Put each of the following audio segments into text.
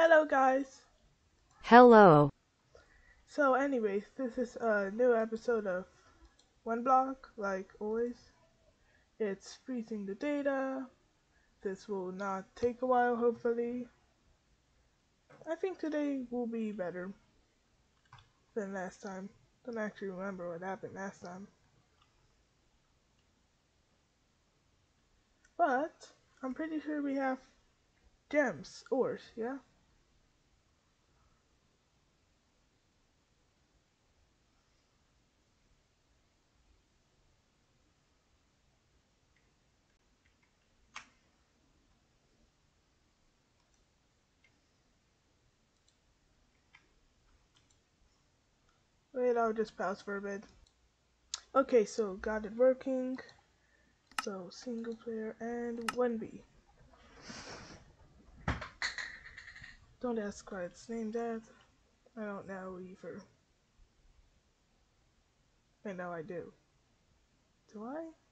Hello, guys. Hello. So, anyways, this is a new episode of One Block, like always. It's freezing the data. This will not take a while, hopefully. I think today will be better than last time. Don't actually remember what happened last time. But, I'm pretty sure we have gems, ores, yeah? I'll just pause for a bit. Okay, so got it working. So single player and 1B. Don't ask why it's named that. I don't know either. And now I do. Do I?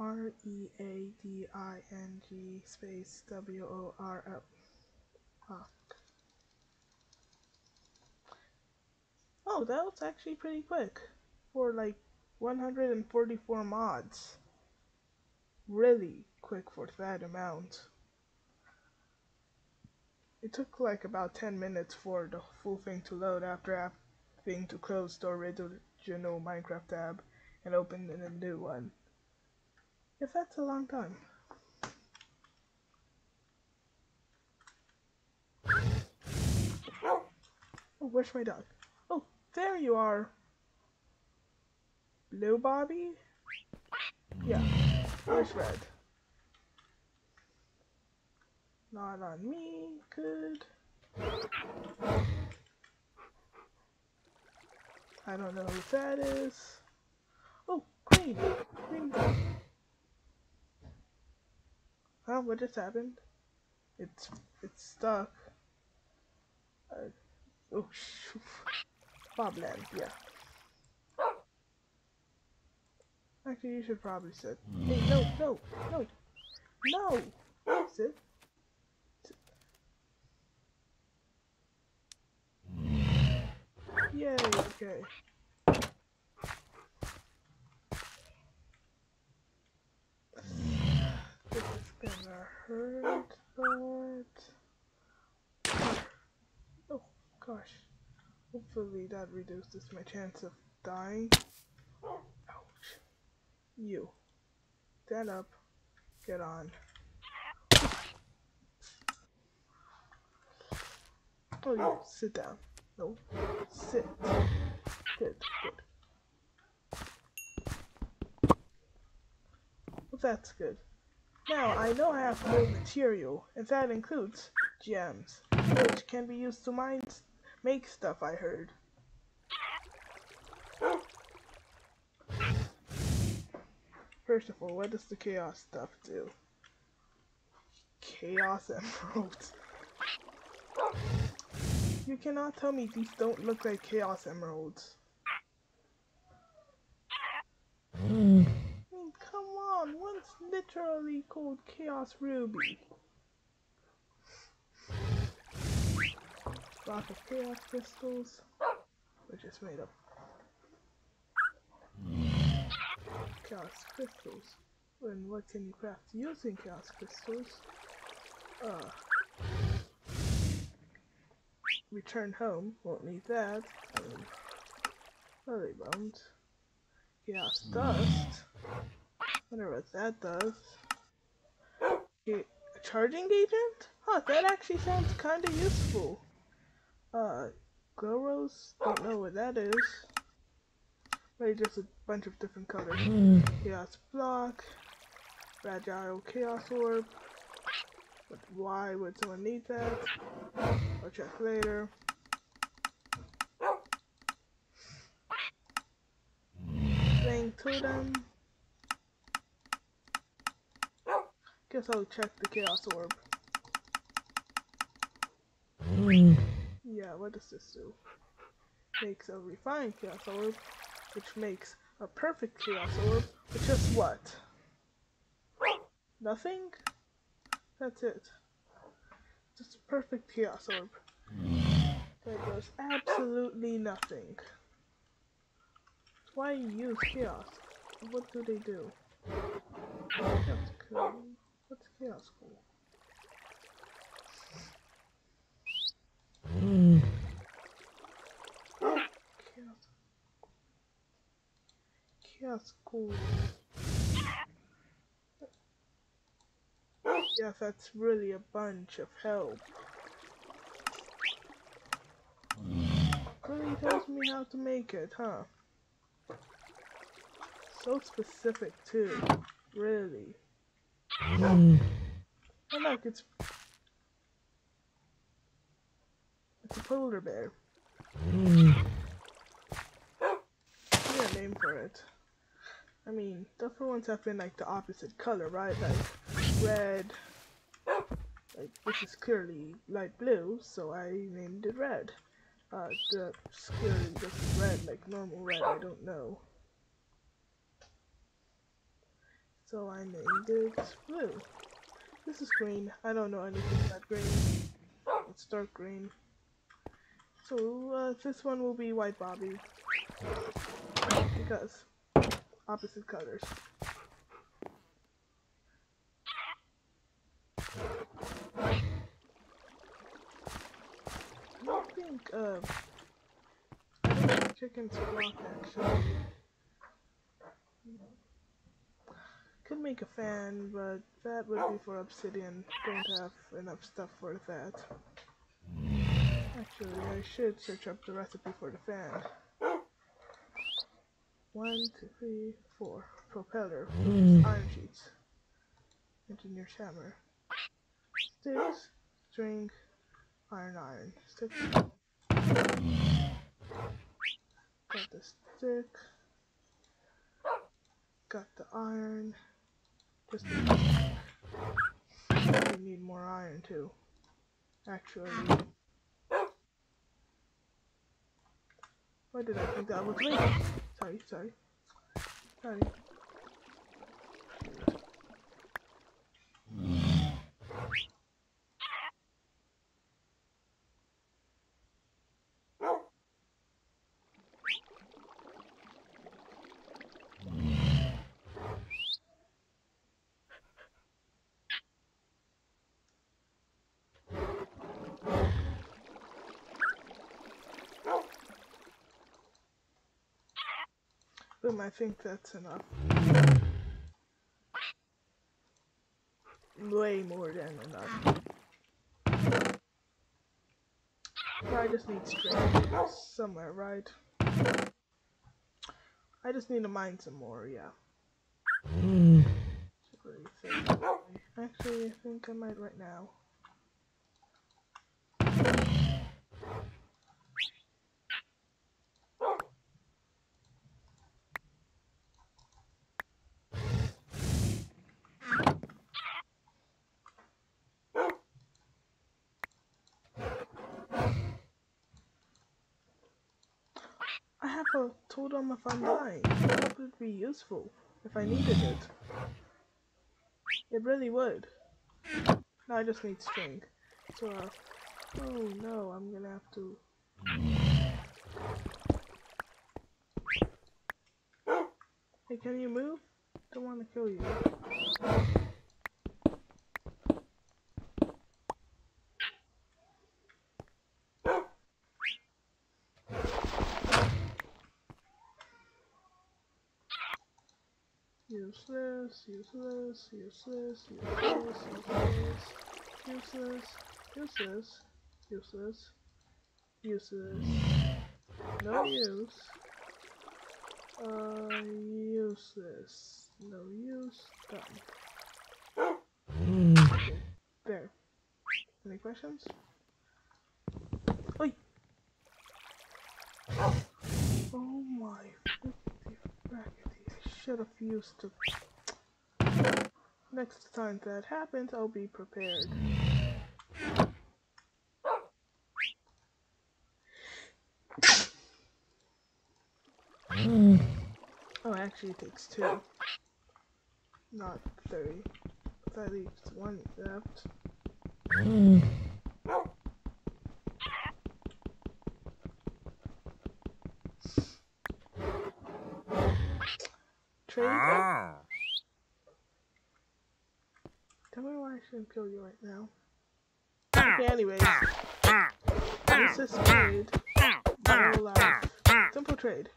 R E A D I N G space W O R L. Oh, that was actually pretty quick for like 144 mods. Really quick for that amount. It took like about 10 minutes for the full thing to load after having to close the original Minecraft tab and open in a new one. If that's a long time. Oh, where's my dog? Oh, there you are. Blue Bobby? Yeah, where's Red? Not on me, good. I don't know who that is. Oh, green, green. Huh? What just happened? It's it's stuck. Uh, oh shoot. Bobland, yeah. Actually, you should probably sit. Hey, no, no, no, no! Sit. sit. Yay, okay. Is gonna but... Oh, gosh. Hopefully that reduces my chance of dying. Ouch. You. Stand up. Get on. Oh, you. Sit down. No. Sit. Good, good. Well, that's good. Now, I know I have more material, and that includes gems, which can be used to mine make stuff, I heard. First of all, what does the chaos stuff do? Chaos emeralds. You cannot tell me these don't look like chaos emeralds. Come one's literally called Chaos Ruby. Of Chaos Crystals, which is made of Chaos Crystals. And what can you craft using Chaos Crystals? Uh, return home, won't need that. Um, Lily bones. Chaos Dust. I wonder what that does. A charging agent? Huh, that actually sounds kinda useful. Uh, glow rose? Don't know what that is. Maybe just a bunch of different colors. Chaos block. Fragile chaos orb. But why would someone need that? I'll check later. Flame totem. Guess I'll check the chaos orb. Hmm. Yeah, what does this do? Makes a refined chaos orb, which makes a perfect chaos orb which just what? Nothing? That's it. Just a perfect chaos orb. That does absolutely nothing. Why use chaos? What do they do? That's cool. What's chaos cool? Chaos cool. Yeah, that's really a bunch of help. Really tells me how to make it, huh? So specific too. Really. And look, it's it's a polar bear. Yeah, name for it. I mean, the other ones have been like the opposite color, right? Like red, like which is clearly light blue, so I named it red. Uh, the clearly just red, like normal red. I don't know. So I named it blue. This is green. I don't know anything about green. It's dark green. So uh, this one will be white Bobby. Because opposite colors. I don't think uh think chickens block actually. Could make a fan, but that would be oh. for obsidian. Don't have enough stuff for that. Actually, I should search up the recipe for the fan. One, two, three, four. Propeller. Mm. Iron sheets. Engineer's hammer. Sticks. String. Iron iron. Stick. Got the stick. Got the iron. Just we need more iron too. Actually. Why did I think that was me? Sorry, sorry. Sorry. Boom, I think that's enough. Way more than enough. I just need string oh, somewhere, right? I just need to mine some more, yeah. Hmm. Actually, I think I might right now. I have a totem of undying. That would be useful if I needed it. It really would. Now I just need string. So, uh, oh no, I'm gonna have to. Hey, can you move? Don't want to kill you. Useless, useless, useless, useless, useless, useless, useless, useless, no use, uh, useless, no use, done. Okay, there. Any questions? Oi! Oh my should have used to. Next time that happens, I'll be prepared. Oh, actually it takes two. Not three. That leaves one left it. Tell me why I shouldn't kill you right now. Okay, anyways. This is trade. Life. Simple trade.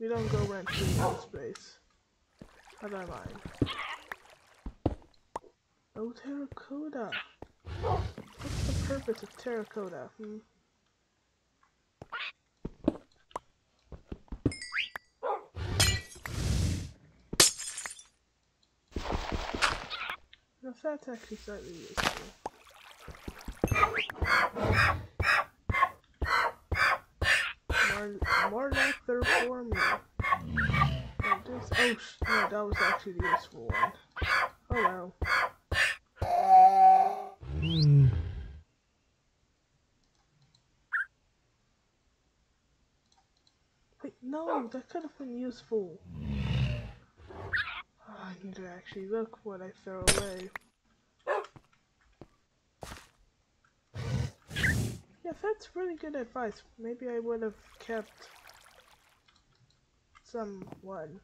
We don't go rent free in this place. How about mine? Oh, terracotta. What's the purpose of terracotta? Hmm? No, that's actually slightly useful. More, more nectar for me. Oh, this, oh, no, that was actually the useful one. Oh well. Wait, no, that could have been useful. Oh, I need to actually look what I throw away. Yeah, that's really good advice. Maybe I would have kept someone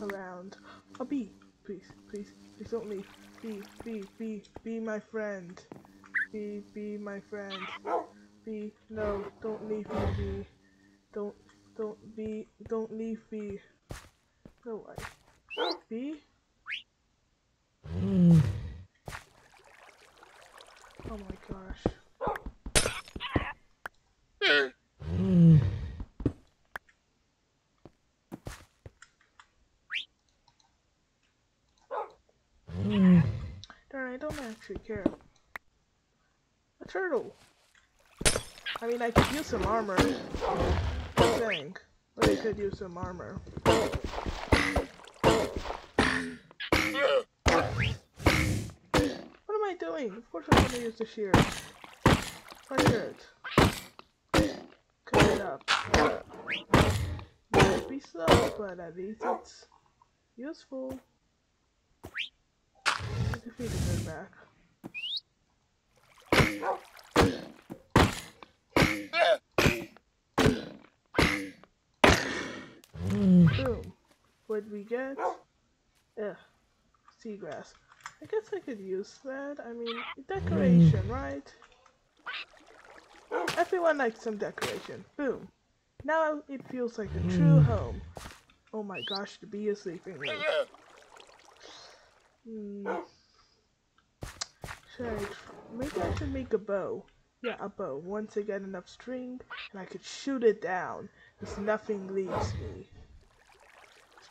around. Oh, A bee, please, please, please don't leave. Be, be, be, be my friend. Be, be my friend. Be, no, don't leave me, be. Don't, don't be, don't leave me. No way. Be? Oh my gosh. I don't actually care. A turtle. I mean, I could use some armor. Saying. But I could use some armor. What am I doing? Of course I'm gonna use the shear. Shirt. Cut it up. Might be slow, but at least it's useful. Defeated her back. Boom. What'd we get? Ugh. Seagrass. I guess I could use that. I mean, decoration, right? Everyone likes some decoration. Boom. Now it feels like a true home. Oh my gosh, the bee is sleeping. Hmm. Should I, maybe I should make a bow. Yeah, a bow. Once I get enough string, and I could shoot it down, because nothing leaves me.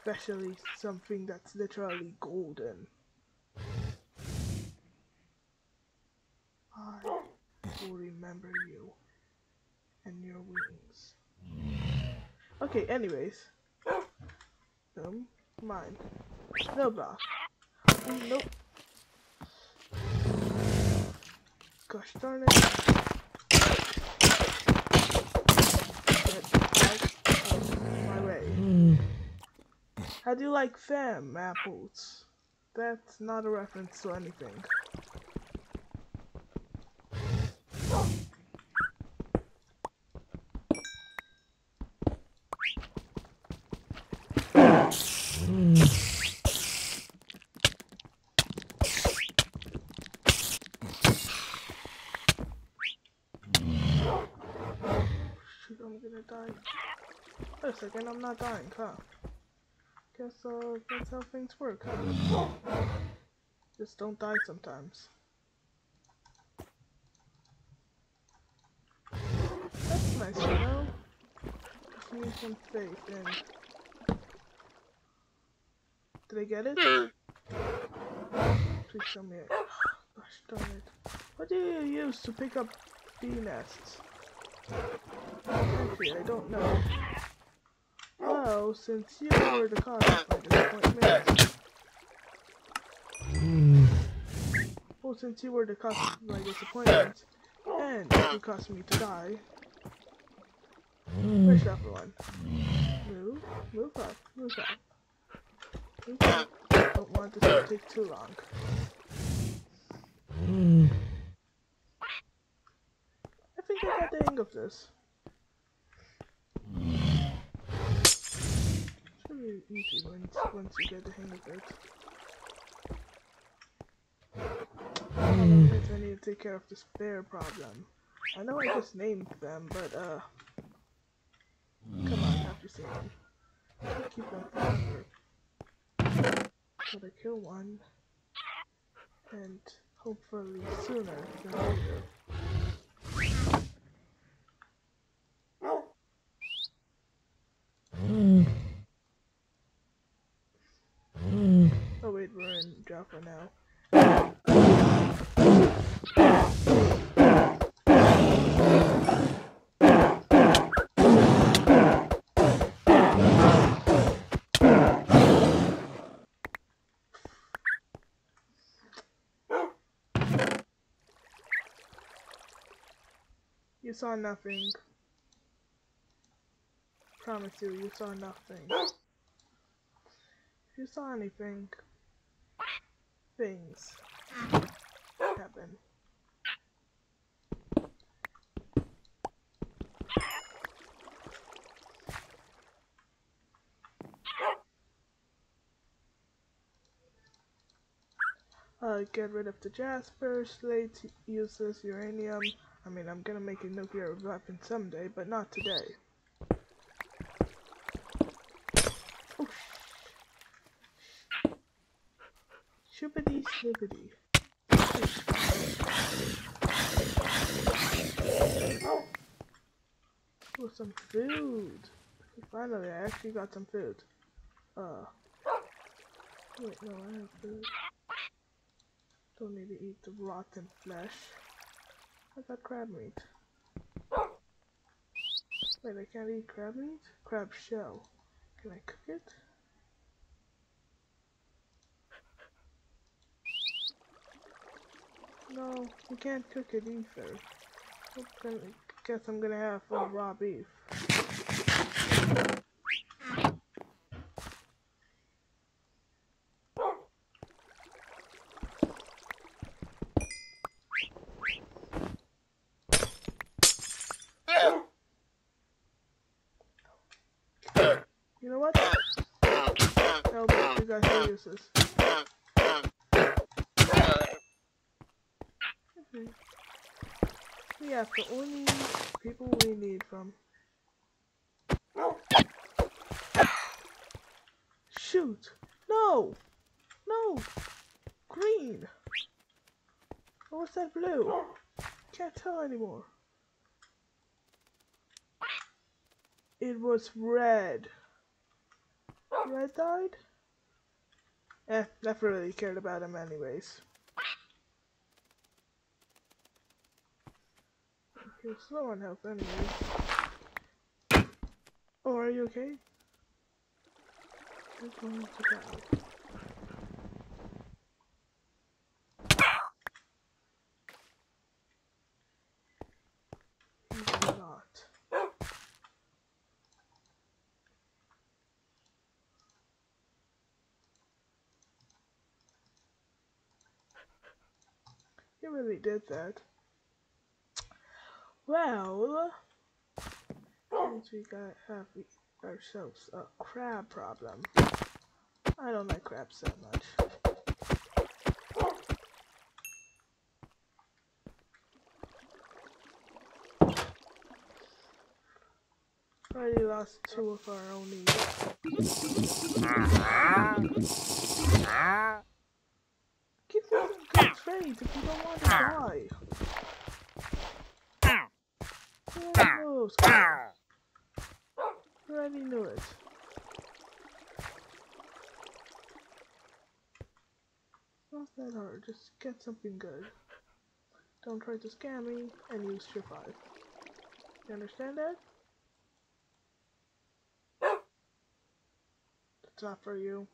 Especially something that's literally golden. I will remember you and your wings. Okay, anyways. Um, mine. No block. Nope. Gosh darn it. Get out of my way. How do like them apples? That's not a reference to anything. Shoot, I'm gonna die. Wait a second, I'm not dying, huh? Guess uh, that's how things work, huh? Just don't die sometimes. That's nice, you know? Just need some faith in. Did I get it? Please show me it. Gosh darn it. What do you use to pick up bee nests? Actually, I don't know. Well, since you were the cause of my disappointment. Well, since you were the cause of my disappointment, and you caused me to die, Where's upper one? Move, move up, move up. Move up. Don't want this to take too long. I think I got the hang of this. Really easy once, once you get the hang of it. I need to take care of this bear problem. I know I just named them, but uh, come on, have you seen them? Keep them forever. Gotta kill one, and hopefully sooner than later. Oh wait, Jaffa now. You saw nothing. Promise you, you saw nothing. If you saw anything, things happen. Uh, get rid of the Jasper, slate useless uranium. I mean, I'm gonna make a nuclear weapon someday, but not today. Shoopity snoopity. Oh, some food. Finally, I actually got some food. Uh. Wait, no, I have food. Don't need to eat the rotten flesh. I got crab meat. Wait, I can't eat crab meat? Crab shell. Can I cook it? No, we can't cook it either. Gonna, guess I'm gonna have uh, raw beef. You know what? No, but you guys can use this. Mhm. Have the only people we need from. Shoot! No! No! Green! Or was that blue? Can't tell anymore. It was red. Red died? Eh, never really cared about him anyways. You're slow on health anyways. Oh, are you okay? You're going to die. Really did that. Well, oh. since we got have ourselves a crab problem. I don't like crabs that much. Already lost two of our own Keep using good trades if you don't want to ah. die. Yeah, no, Scar. I knew it. Not that hard, just get something good. Don't try to scam me and use your five. You understand that? That's not for you.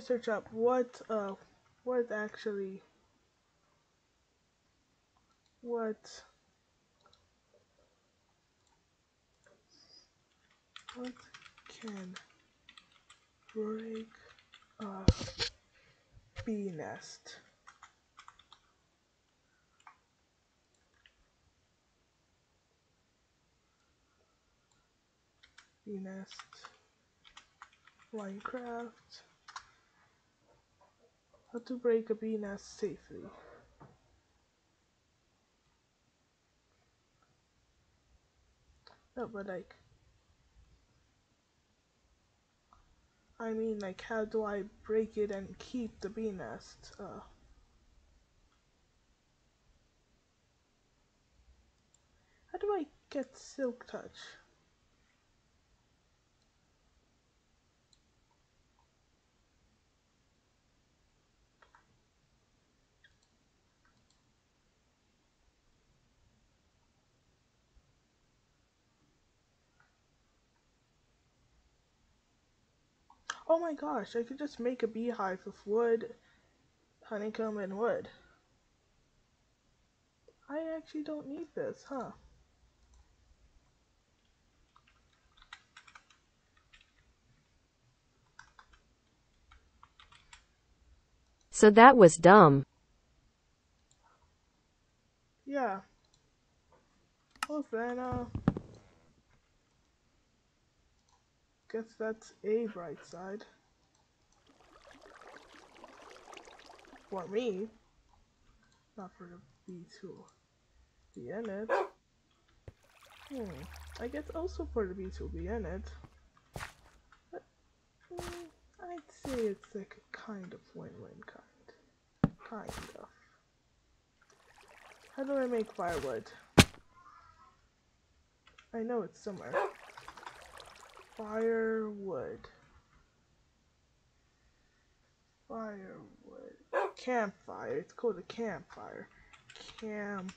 Search up what uh what actually what what can break a bee nest? Bee nest. Minecraft. How to break a bee nest safely. No, but like, I mean, like, how do I break it and keep the bee nest? Uh, how do I get silk touch? Oh my gosh, I could just make a beehive with wood, honeycomb, and wood. I actually don't need this, huh? So that was dumb. Yeah. Well then, uh... Guess that's a bright side. For me. Not for the bees who be in it. Hmm. I guess also for the bees who be in it. But, mm, I'd say it's like a kind of win-win kind. Kind of. How do I make firewood? I know it's somewhere. Firewood. Firewood. Campfire. It's called a campfire. Campfire.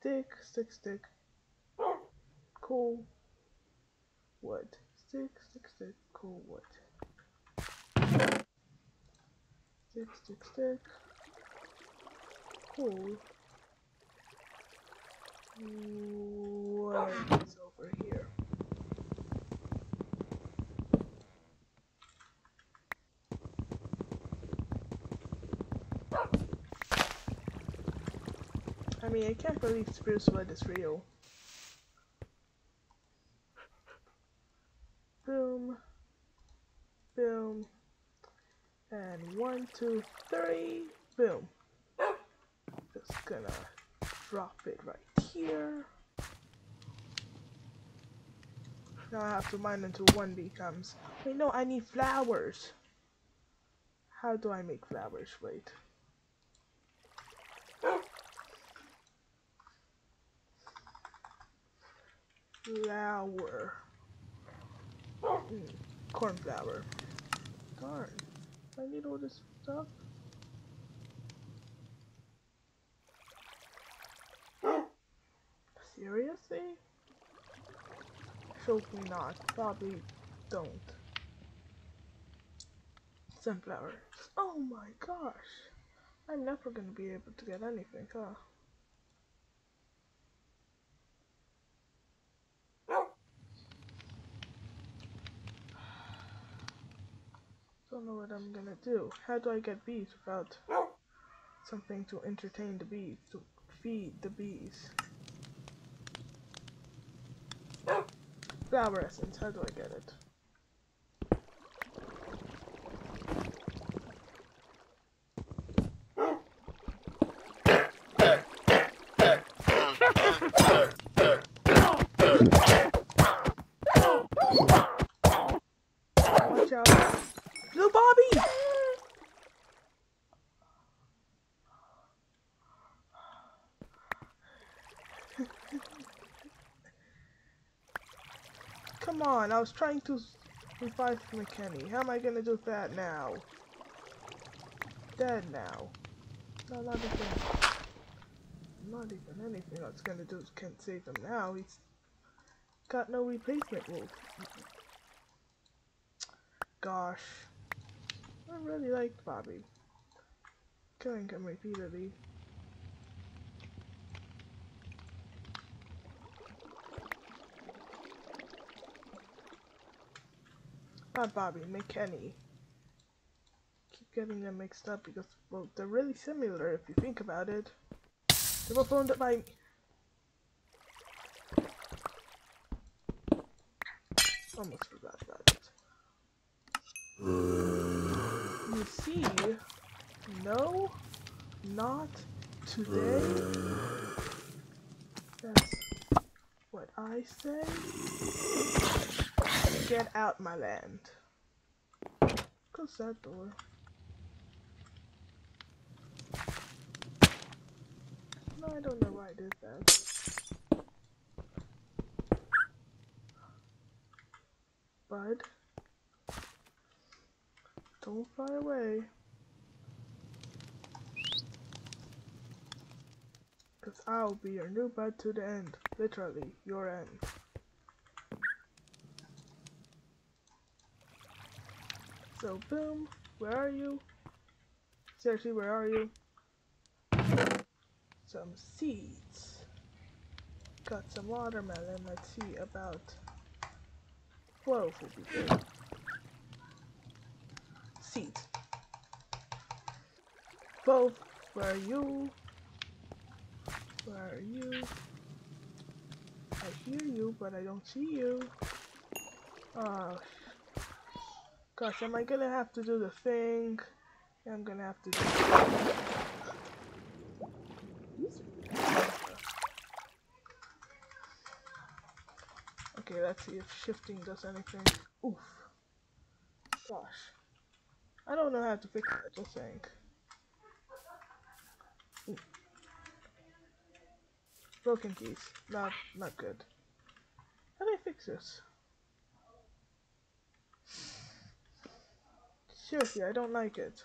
Stick, stick, stick. Cool. Wood. Stick, stick, stick. Cool wood. Stick, stick, stick. Cool. What is over here? I mean, I can't believe spruce wood is real. Boom. Boom. And one, two, three. Boom. Just gonna drop it right here. Now I have to mine until one bee comes. Wait, no, I need flowers. How do I make flowers? Wait. Flower. Mm, flour. Darn. I need all this stuff. Seriously? Me not. Probably don't. Sunflower. Oh my gosh. I'm never gonna be able to get anything, huh? Don't know what I'm gonna do. How do I get bees without something to entertain the bees, to feed the bees? Flower essence, how do I get it? Watch out. Little Bobby! Come on, I was trying to revive McKenny. How am I gonna do that now? Dead now. No, not even. Not even anything that's gonna do can save him now. He's got no replacement wolf. gosh. I really liked Bobby. Killing him repeatedly. Not Bobby, McKenny. Keep getting them mixed up because, well, they're really similar if you think about it. They were phoned by me. Almost forgot about it. You see, no, not today. That's what I say. Get out my land. Close that door. No, I don't know why I did that. bud. Don't fly away. Cause I'll be your new bud to the end. Literally, your end. So boom, where are you? Seriously, where are you? Some seeds. Got some watermelon, let's see about 12 would be good. Seeds. 12, where are you? Where are you? I hear you, but I don't see you. Oh, gosh, am I gonna have to do the thing? I'm gonna have to do Okay, let's see if shifting does anything. Oof. Gosh. I don't know how to fix that, just saying. Ooh. Broken keys. Not, not good. How do I fix this? Seriously, I don't like it.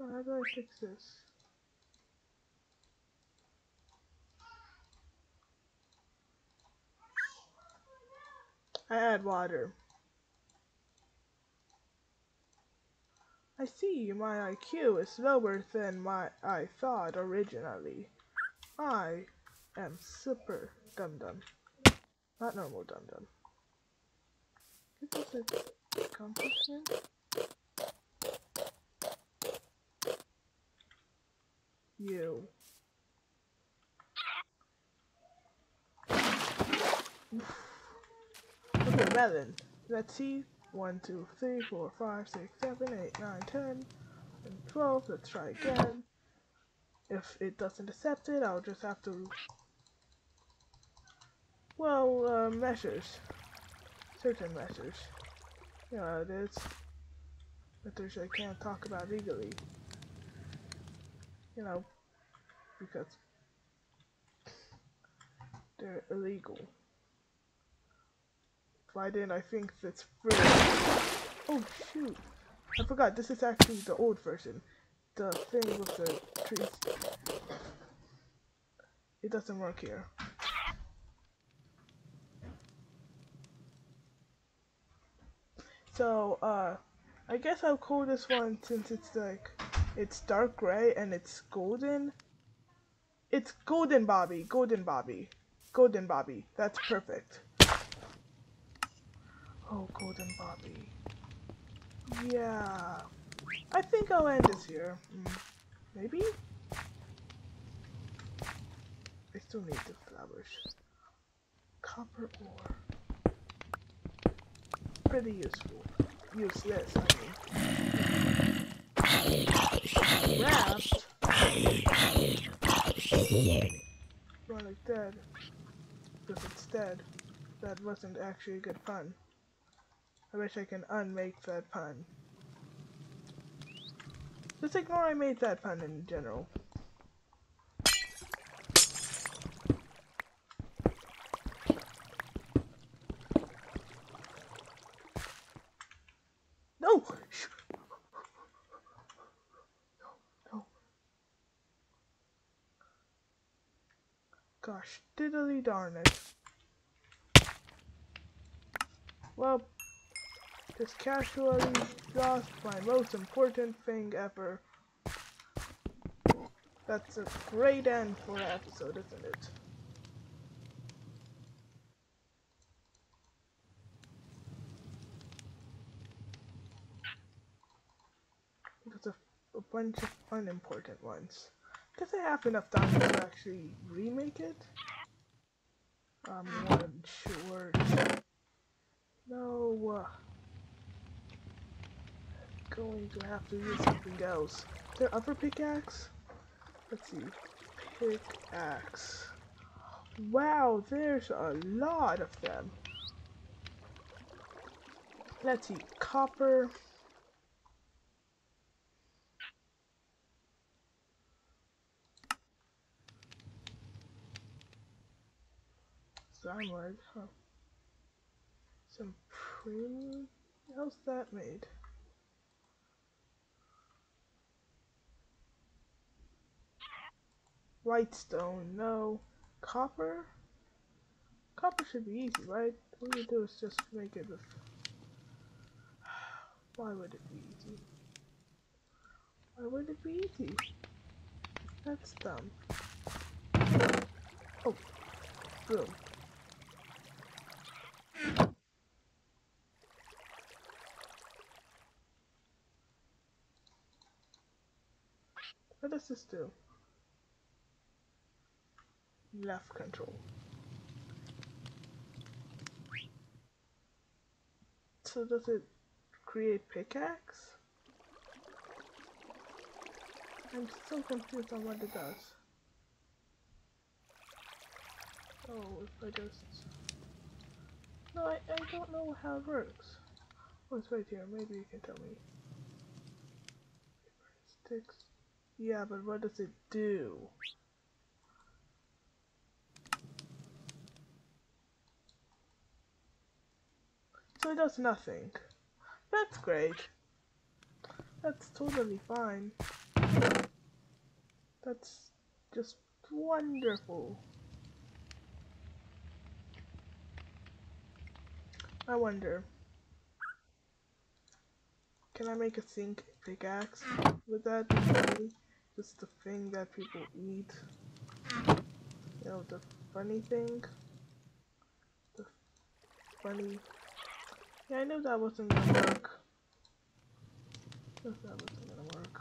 Oh, how do I fix this? I add water. I see, my IQ is lower than my I thought originally. I am super dum-dum. Not normal dum-dum. Is this a accomplishment? you. okay, melon. Let's see. 1, 2, 3, 4, 5, 6, 7, 8, 9, 10, and 12. Let's try again. If it doesn't accept it, I'll just have to, well, uh, measures. Certain measures. You know how it is. Measures I can't talk about legally you know, because they're illegal. Didn't I think that's free? Oh shoot! I forgot, this is actually the old version. The thing with the trees. It doesn't work here. So, uh, I guess I'll call this one since it's like it's dark gray and it's golden. It's golden Bobby, golden Bobby, golden Bobby. That's perfect. Oh, golden Bobby. Yeah. I think I'll end this here. Mm. Maybe? I still need the flowers. Copper ore. Pretty useful. Useless, I mean. Run like dead. Because it's dead. That wasn't actually good pun. I wish I can unmake that pun. Just ignore I made that pun in general. No! No. Gosh, diddly darn it. Well just casually lost my most important thing ever. That's a great end for an episode, isn't it? There's a, a bunch of unimportant ones. Guess I have enough time to actually remake it. I'm not sure. No. Uh, going to have to use something else. There other pickaxe? Let's see. Pickaxe. Wow, there's a lot of them. Let's see. Copper. Sunlight, huh? Some premium? How's that made? White stone, no. Copper? Copper should be easy, right? All you do is just make it with... Why would it be easy? Why would it be easy? That's dumb. Oh. Boom. What does this do? Left control. So does it create pickaxe? I'm so confused on what it does. Oh, if I just... No, I, I don't know how it works. Oh, it's right here. Maybe you can tell me. Sticks. Yeah, but what does it do? So it does nothing. That's great. That's totally fine. That's just wonderful. I wonder. Can I make a zinc pickaxe with that? Just the thing that people eat. You know, the funny thing. The funny yeah, I knew that wasn't gonna work. That wasn't gonna work.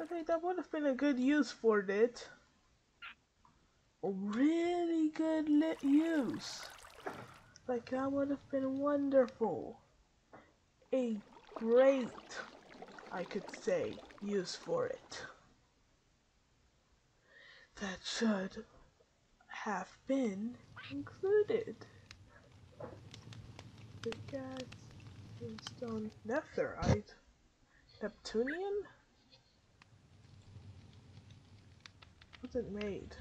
Okay, that would have been a good use for it. A really good use. Like, that would have been wonderful. A great, I could say, use for it. That should have been included pickaxe, stone, netherite, Neptunian? What's it made?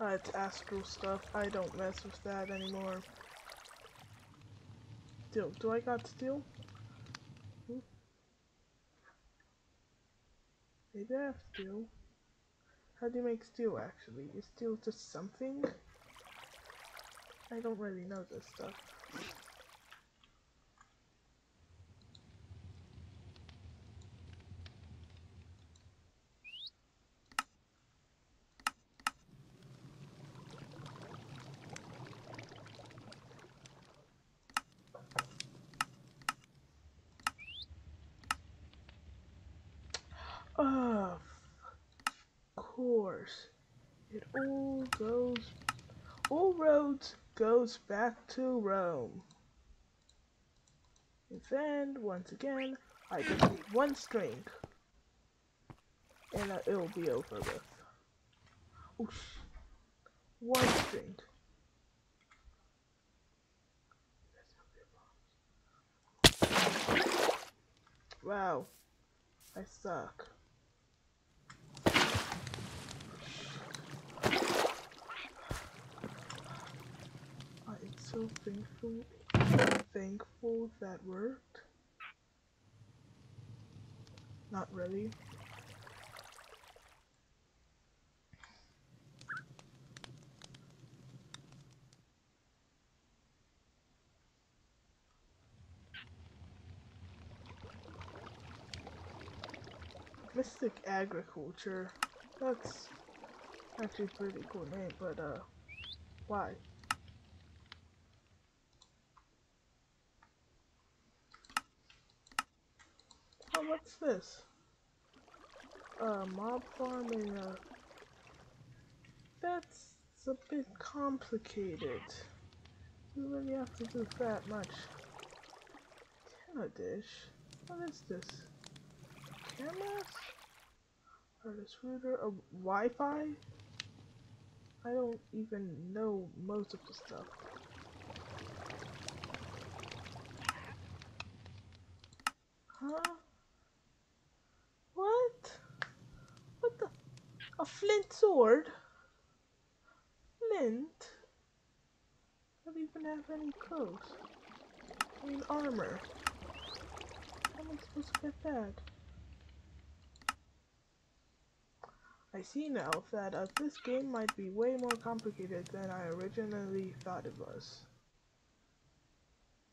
Uh, it's astral stuff. I don't mess with that anymore. Steel. Do I got steel? Hmm? Maybe I have steel. How do you make steel actually? Is steel just something? I don't really know this stuff. Oh, course. It all goes, all roads goes back to Rome. And then, once again, I just need one string. And it'll be over with. Oosh. One string. Wow. I suck. So painful thankful that worked. Not really. Mystic Agriculture. That's actually a pretty cool name, but uh, why? Oh, what's this? Uh, mob farming, uh, that's a bit complicated. You really have to do that much. Tuna dish? What is this? Cameras? Artist router? A Wi-Fi? I don't even know most of the stuff. Huh? What? What the? A flint sword? Flint? I don't even have any clothes. I mean armor. How am I supposed to get that? I see now that uh, this game might be way more complicated than I originally thought it was.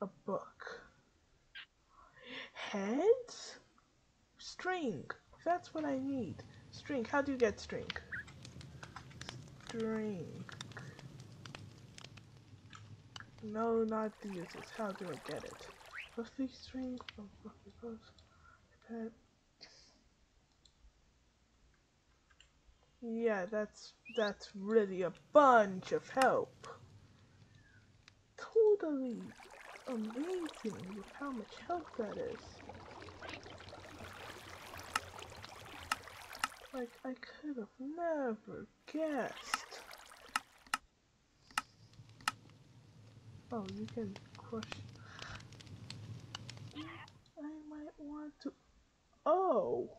A book. Heads? String. That's what I need. String. How do you get string? String. No, not the uses. How do I get it? Fluffy string from. Pet. Yeah, that's that's really a bunch of help. Totally amazing with how much help that is. Like I could have never guessed. Oh, you can crush. I might want to. Oh.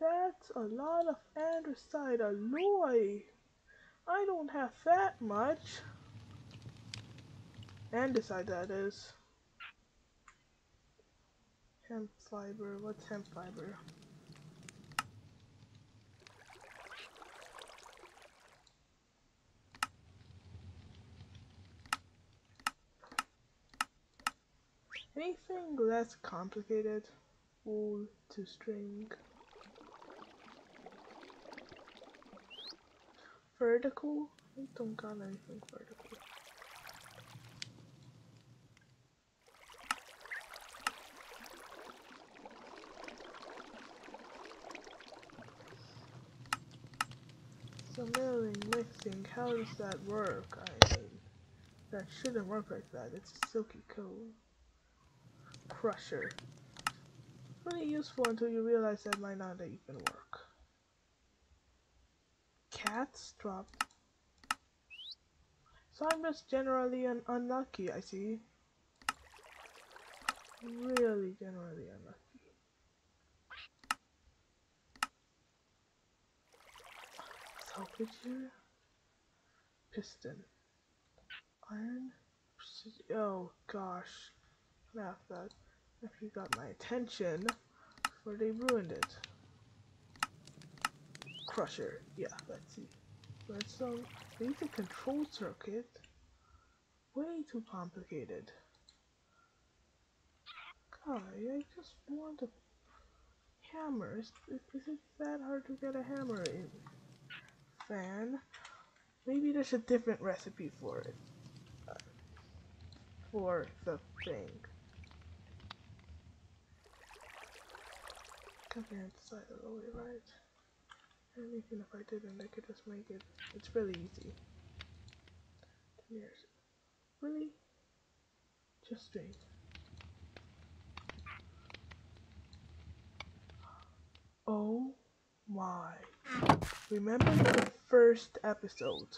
That's a lot of andesite alloy. I don't have that much. Andesite, that is. Hemp fiber. What's hemp fiber? Anything less complicated? Wool to string. vertical? I don't got anything vertical. So milling, mixing, how does that work? I mean, that shouldn't work like that. It's silky code. Crusher. Pretty useful until you realize that might not even work cats drop. So I'm just generally un unlucky, I see. Really generally unlucky. Salvager. Piston. Iron. Oh gosh. Enough that. If you got my attention, before they ruined it. Crusher. Yeah, let's see. Let's um, need Basic control circuit. Way too complicated. God, I just want a hammer. Is, is it that hard to get a hammer in? Fan. Maybe there's a different recipe for it. Uh, for the thing. Come here inside of the way, right? And even if I didn't, I could just make it. It's really easy. Really? Just straight. Oh my. Remember the first episode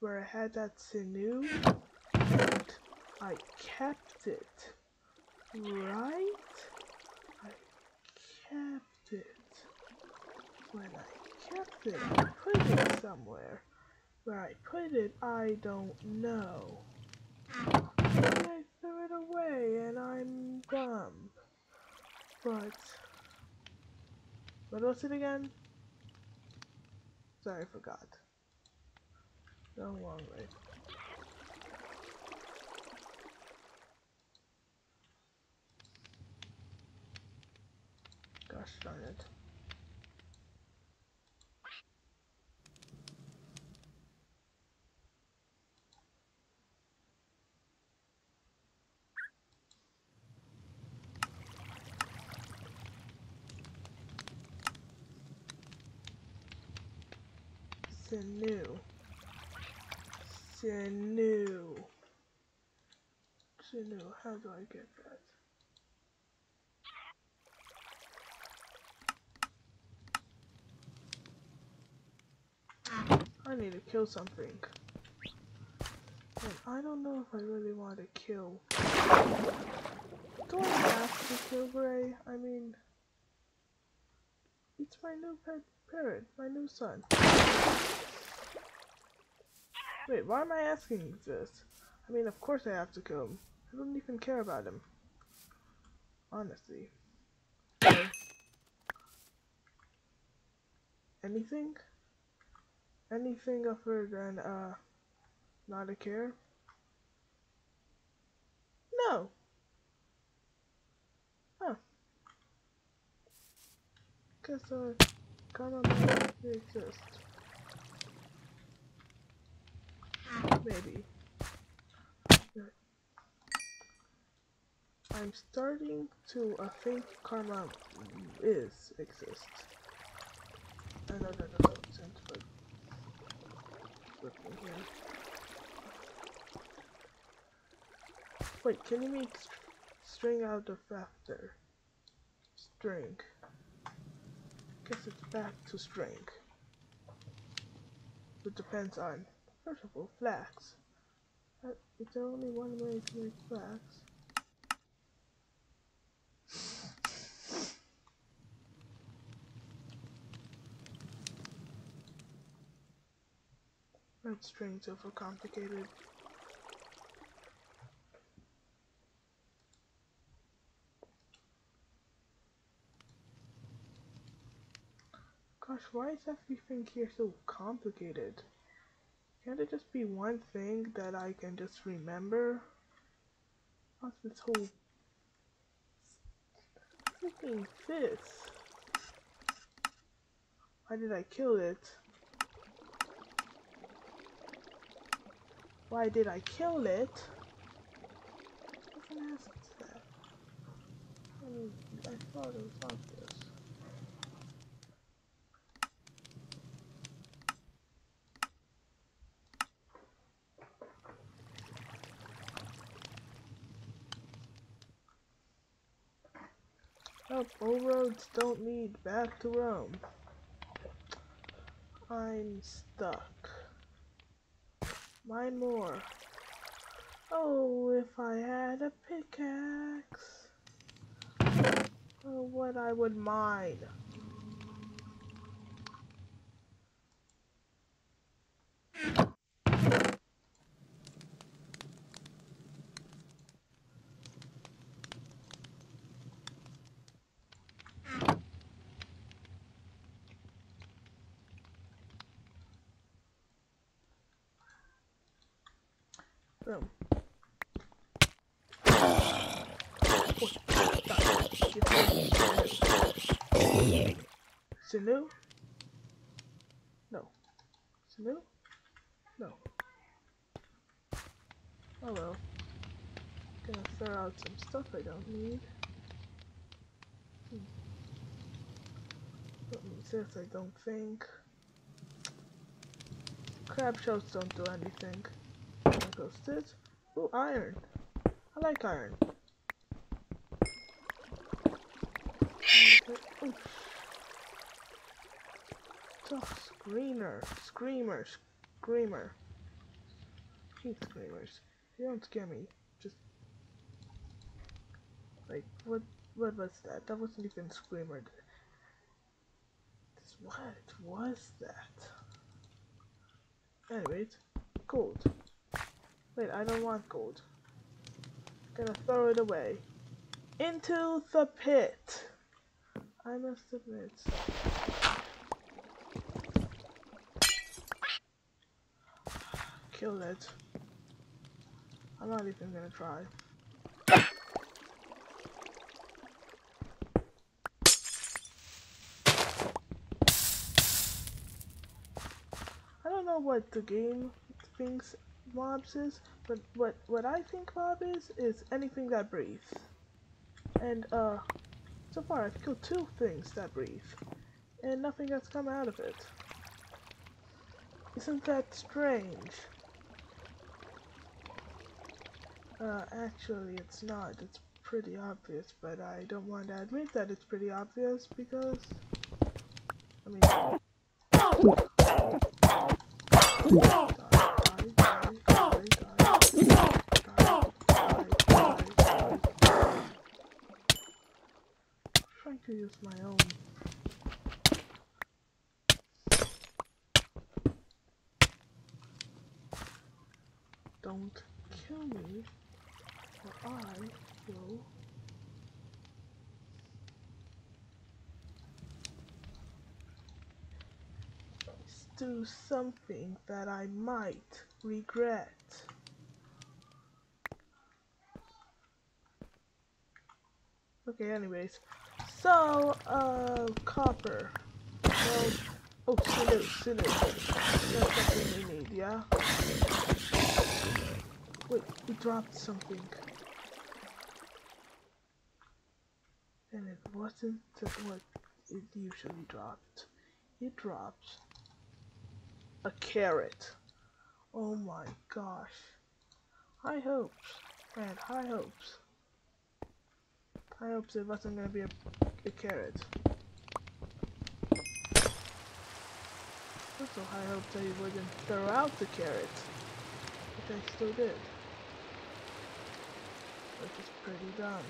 where I had that sinew and I kept it, right? Kept it when I kept it. I put it somewhere. Where I put it, I don't know. I threw it away and I'm dumb. But what was it again? Sorry, I forgot. The long way. Gosh darn it. Sinew. Sinew. Sinew, how do I get that? I need to kill something. And I don't know if I really want to kill. Do I have to kill Gray? I mean, it's my new pet parrot, my new son. Wait, why am I asking this? I mean, of course I have to kill him. I don't even care about him. Honestly. Okay. Anything? Anything other than, uh, not a care? No. Huh. Guess, uh, karma might exist. Maybe. I'm starting to uh, think karma is exist. I make sense, but Wait, can you make st string out of after? String. Guess it's back to string. It depends on, first of all, flax. It's only one way to make flax? That string's overcomplicated. Gosh, why is everything here so complicated? Can't it just be one thing that I can just remember? What's this whole freaking this? Why did I kill it? Why did I kill it? Doesn't ask that. I mean, I thought it was obvious. Oh, all roads don't lead back to Rome. I'm stuck. Mine more. Oh, if I had a pickaxe. Oh, what I would mine. Boom. Sanu? No. Sanu? No. Oh well. Gonna throw out some stuff I don't need. Hmm. Don't need this, I don't think. Crab shells don't do anything. Goes this. Ooh, iron. I like iron. Ooh. Screamer, screamer, screamer. Hate screamers. They don't scare me. Just like what? What was that? That wasn't even screamer. This, what was that? Anyways, gold. Wait, I don't want gold. Gonna throw it away. Into the pit. I must admit. Kill it. I'm not even gonna try. I don't know what the game thinks mobs is, but what what I think mob is is anything that breathes. And uh, so far I've killed two things that breathe, and nothing has come out of it. Isn't that strange? Uh, actually it's not. It's pretty obvious, but I don't want to admit that it's pretty obvious because, I mean, trying to use my own. Don't kill me, or I will. Do something that I might regret. Okay, anyways. So, uh, copper. Well, oh, sinew, sinew. That's something we need, yeah? Wait, we dropped something. And it wasn't what it usually dropped. It dropped a carrot. Oh my gosh. High hopes. Man, high hopes. High hopes it wasn't gonna be a, a carrot. Also high hopes that he wouldn't throw out the carrot. Which I still did. Which is pretty dumb.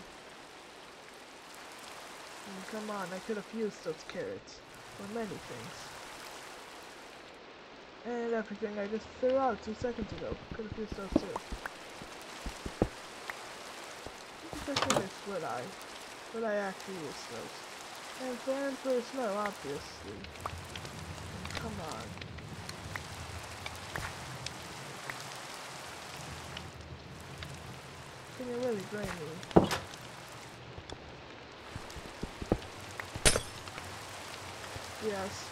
I mean, come on, I could have used those carrots for many things. And everything I just threw out two seconds ago. Could have used those too. Especially this, would I? Would I actually use those? And and for snow, obviously. Come on. Can you really blame me? Yes.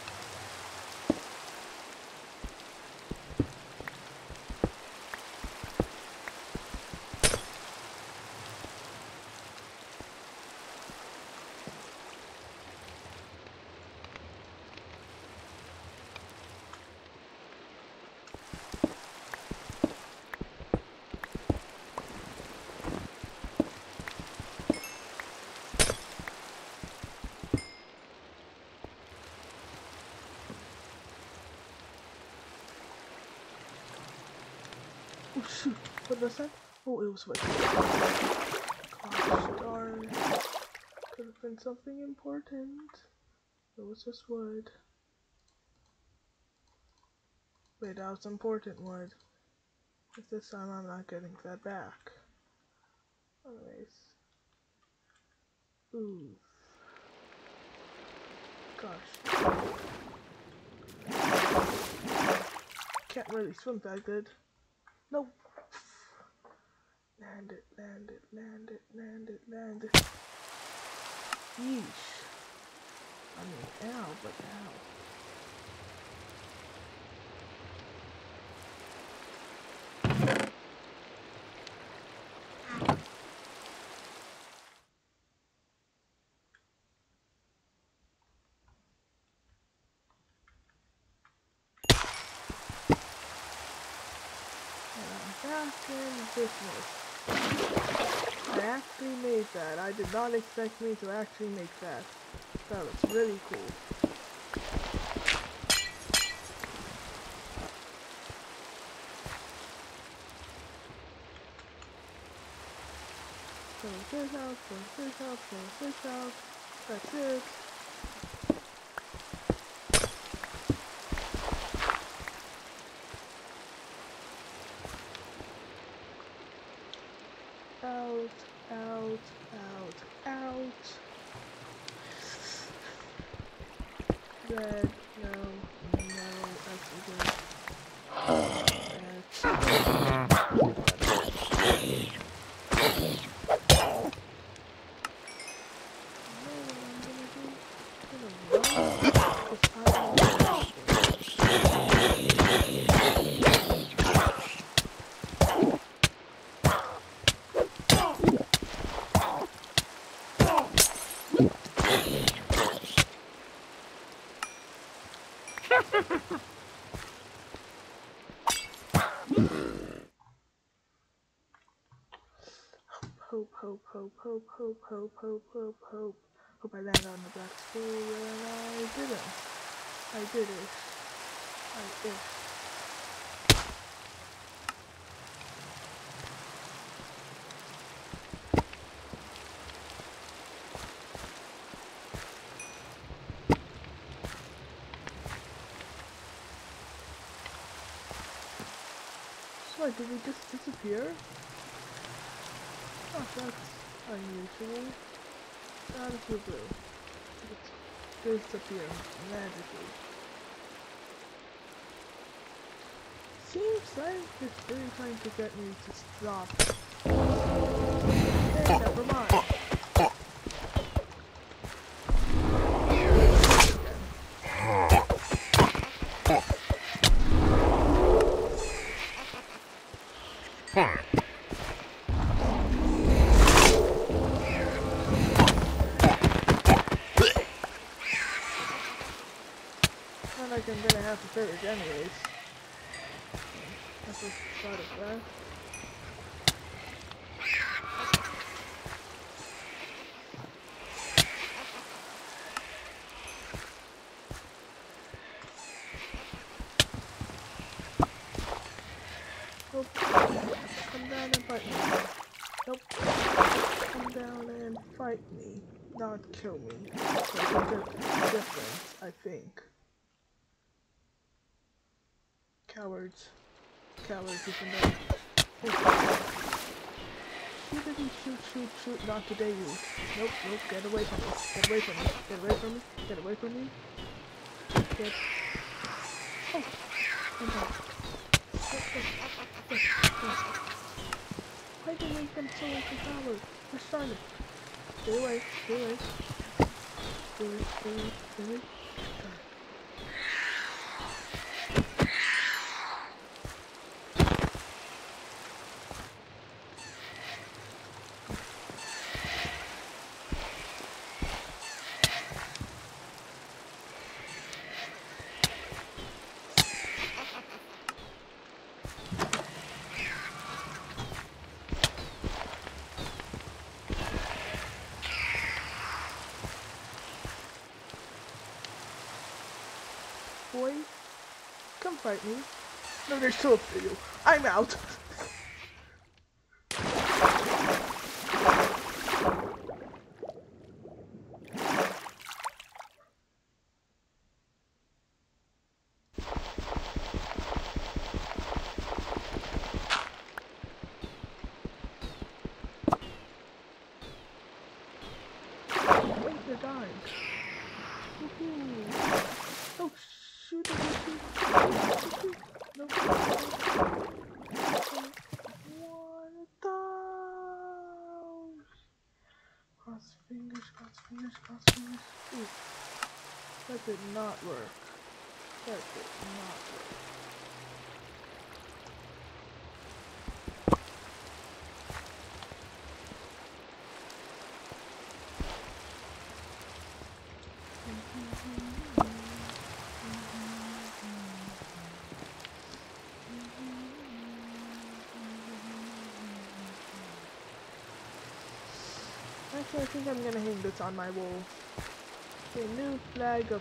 Oh shoot, what was that? Oh, it was what? Gosh darn. Could have been something important. It was just wood. Wait, that was important wood. But this time I'm not getting that back. Anyways. Ooh. Gosh. Can't really swim that good. No. Land it, land it, land it, land it, land it. Yeesh. I mean, ow, but ow. Business. I actually made that. I did not expect me to actually make that. That was really cool. This out, this out, this out. That's it. out. Red, no, no, actually good. Red. Hope, hope, hope, hope, hope, hope, hope, hope, hope. Hope I land on the black spool and I didn't. I did it. I did. So did we just disappear? Oh, that's unusual. Out of the blue. It disappeared magically. Seems like it's really trying to get me to stop. Never mind. Like I'm gonna have to finish anyways. That's I thought of that. Come down and fight me. Nope. Come down and fight me. Not kill me. There's a di- difference, I think. Cowards. Cowards, even though. Shootity shoot, shoot, shoot, not today, you. Nope, nope, get away from me. Get away from me. Get away from me. Get away from me. Get. Oh! I'm back. Yes, yes, yes, yes. Why do you make them so like a coward? They're silent. Stay away, stay away. Stay away, stay away, stay away. Boy, come fight me. No, there's two of you. I'm out. Wait, they're dying. Woohoo. Oh, shoot, shoot, shoot, shoot, shoot. No, One of those. Cross fingers, cross fingers, cross fingers. Ooh. That did not work. That did not work. Actually, I think I'm gonna hang this on my wall. A new flag of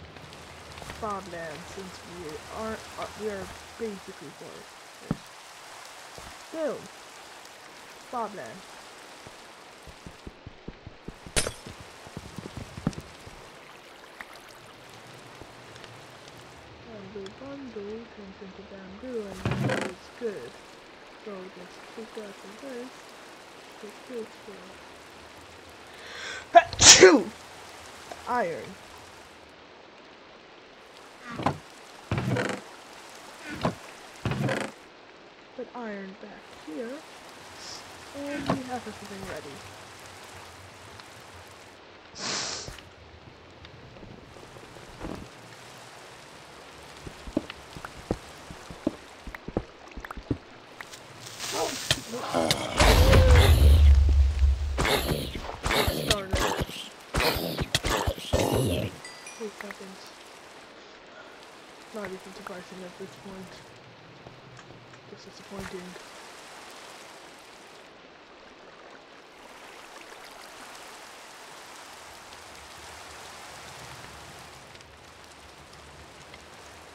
farmland since we are uh, we are basically foresters. Still, farmland. Bamboo bundle turns into bamboo and it's good. So just take out of this, take this for Chew! Iron. Put iron back here. And we have everything ready. Surprising at this point. Just disappointing.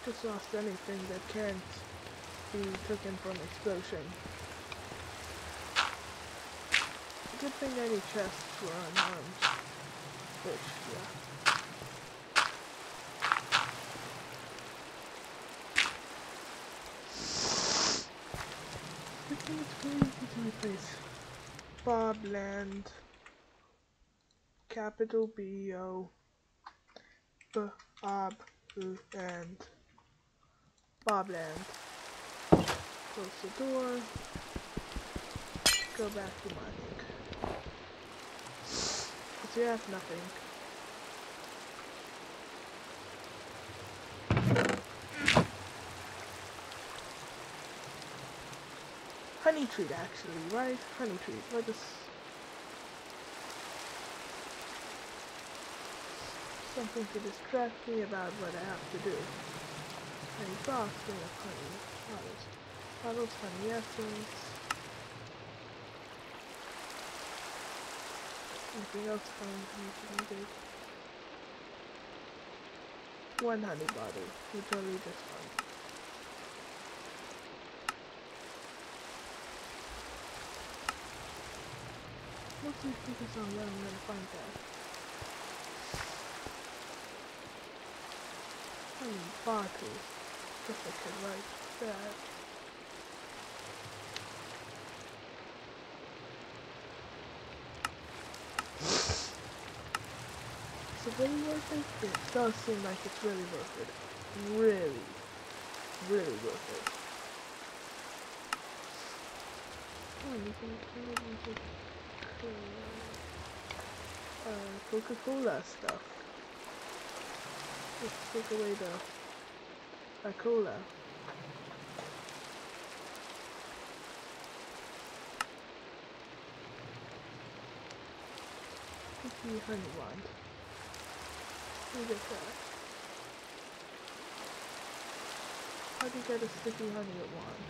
Just lost anything that can't be taken from explosion. Good thing any chests were unarmed. Which, yeah. I think it's really easy Bobland. Capital B O B Ob and Bobland. Close the door. Go back to mining. Because we have nothing. Honey treat actually, right? Honey treat. Let us something to distract me about what I have to do. Honey box, we have honey bottles. Bottles, honey essence. Anything else honey good? One honey bottle, only just one. Mostly focus on where I'm gonna find that. Honey bottles. Guess I could write that. Is it really worth it? It does seem like it's really worth it. Really, really worth it. Oh, Uh, Coca-Cola stuff. Let's take away the uh, cola. Sticky honey wand. Me get that. How do you get a sticky honey wand?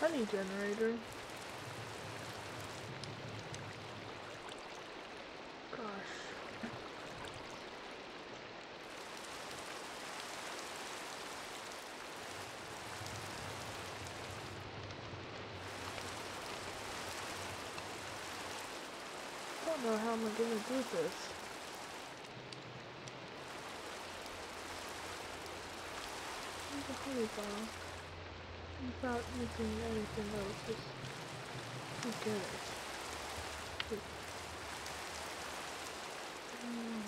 Honey generator. Gosh. I don't know how I'm gonna do this. There's a honey bomb without using anything else, just it. Mm.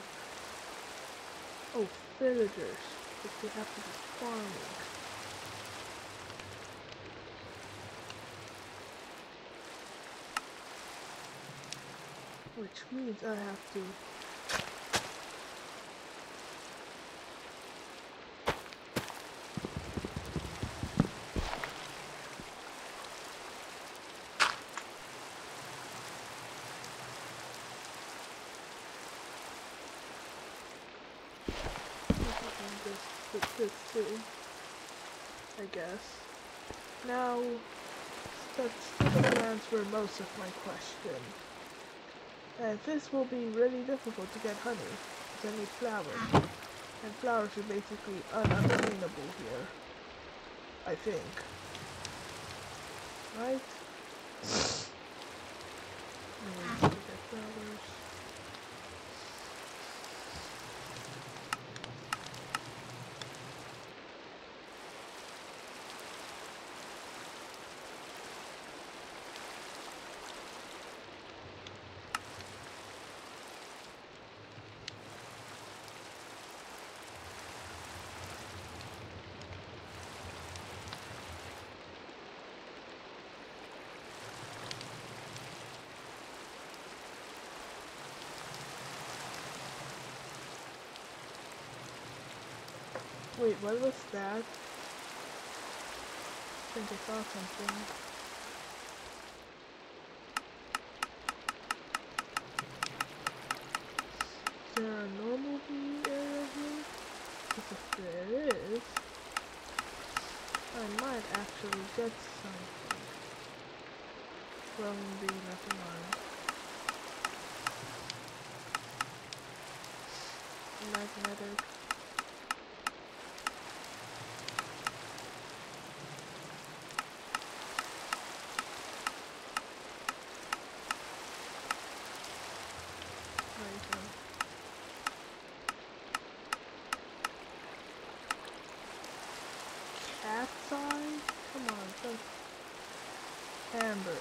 Oh, villagers, but we have to be farming. Which means I have to this too. Guess. Now, that's gonna answer most of my question. And this will be really difficult to get honey, because I need flowers. And flowers are basically unobtainable here. I think. Right? Maybe we get flowers. Wait, what was that? I think I saw something. Is there a normal view area here? Because if there is, I might actually get something. Well, maybe nothing mind. Magnetic. Right then. Cat's eye? Come on, some amber.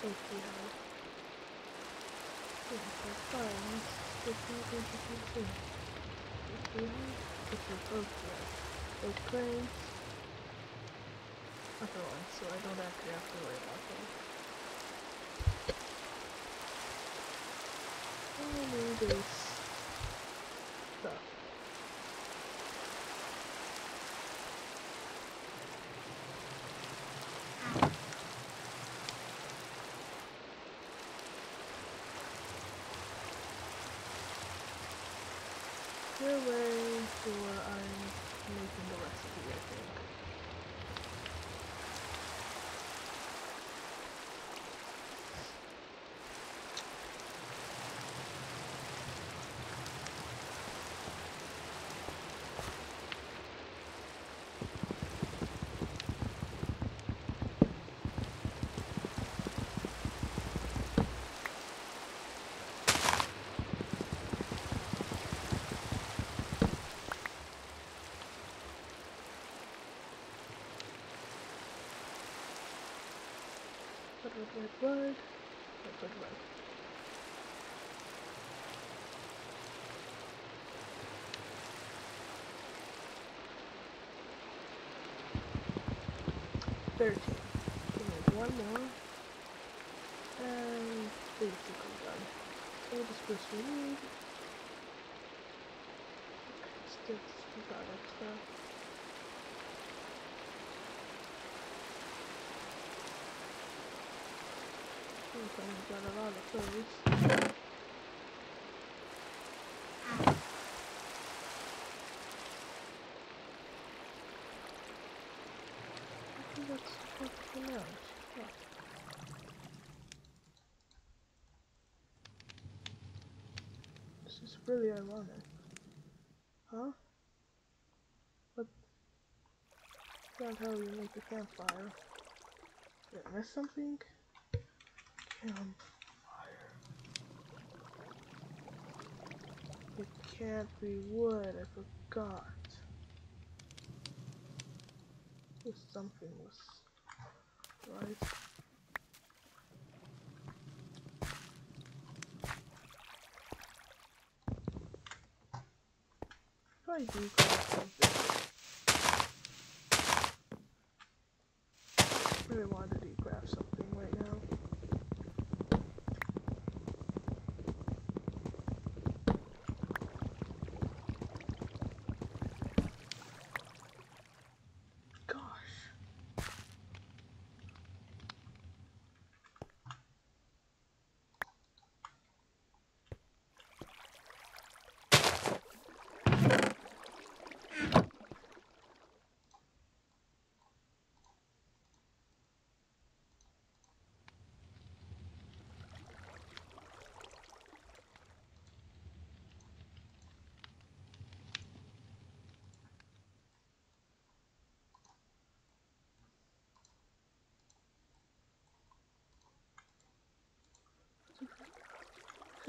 Two. Okay, how? Yeah, so fine. Fifty, fifty, fifty. Fifty, this is okay. Okay. Other one, so I don't actually have to worry about them. I need this stuff. Your way to where I'm making the recipe, I think. Red. Red, red, red. Thirteen. Need one more. And basically done. All the spruce we need. Sticks, we got extra. Okay, we got a lot of. Yeah. This is really ironic. Huh? What? That's how you make a campfire. Did I miss something? It can't be wood, I forgot. If something was right. I do grab something. I really wanted to grab something right now.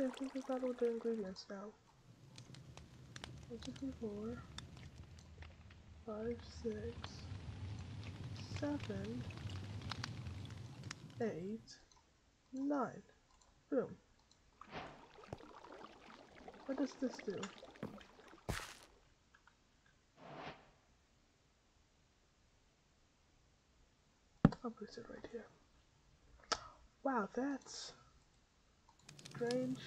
I think I got all the ingredients now. One, two, three, four, five, six, seven, eight, nine. Boom. What does this do? I'll place it right here. Wow, that's strange.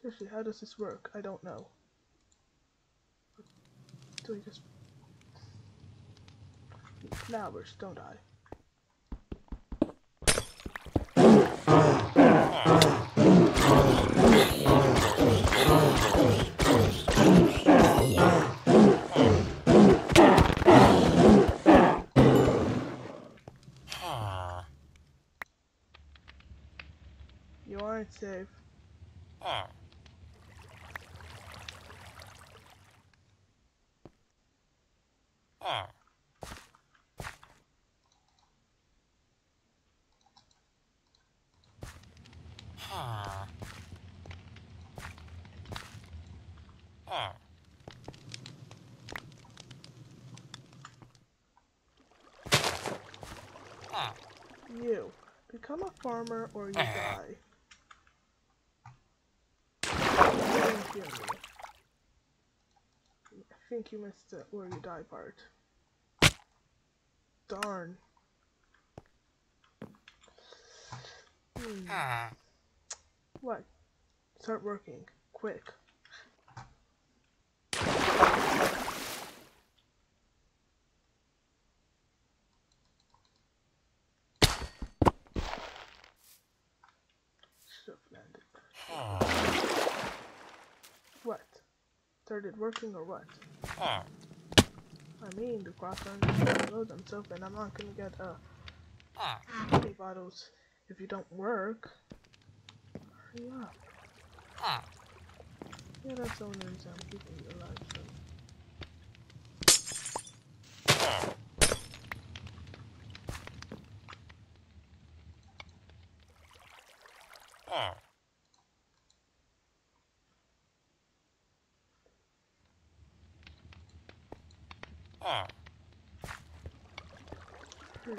Seriously, how does this work? I don't know. Do we just flowers, don't I? You aren't safe. You become a farmer or you die. Hear me. I think you missed the or you die part. Darn. Hmm. What? Start working. Quick. Should have landed. What? Started working or what? I mean, the gonna load themselves, and I'm not gonna get uh, 20 bottles if you don't work. Hurry up. Yeah, that's the only reason I'm keeping you alive. So. Hmm. There's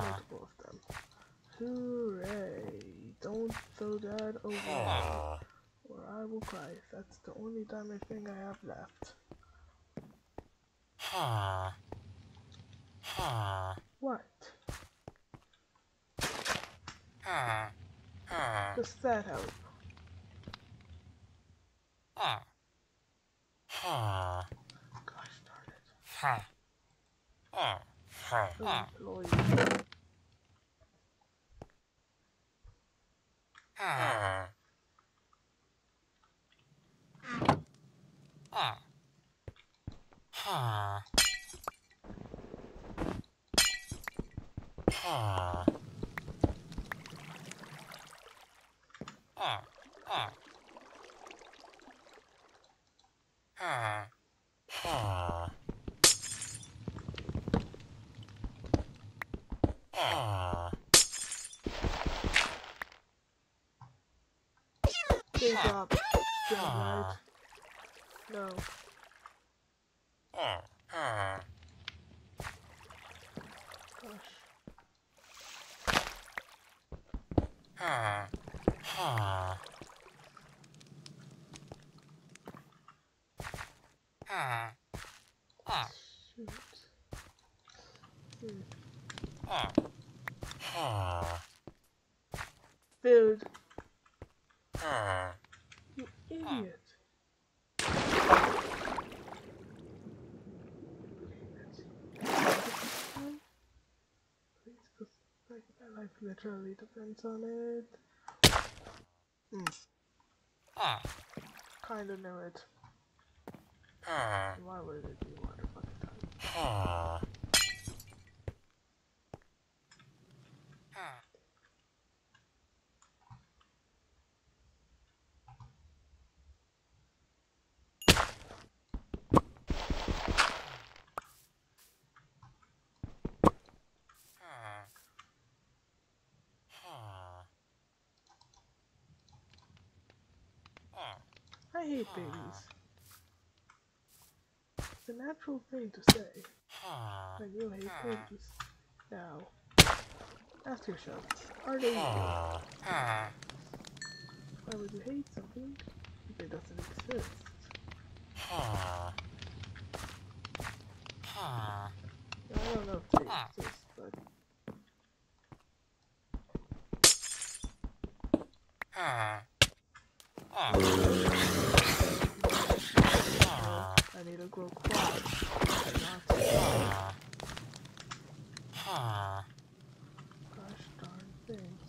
multiple of them. Hooray! Don't throw that or I will cry. That's the only diamond thing I have left. What? Does that help? Gosh darn it. Employee. Good job. Good right. No. Gosh. Shoot. Hmm. Food. You idiot. Please, 'cause, like, literally depends on it. Hmm. Kinda knew it. Ah. Why would it be water fucking time? I hate babies. It's a natural thing to say. When you hate babies. Now, ask shots are they? Why would you hate something if it doesn't exist? I don't know if they exist, but I need to grow crops. but not to- Gosh darn things.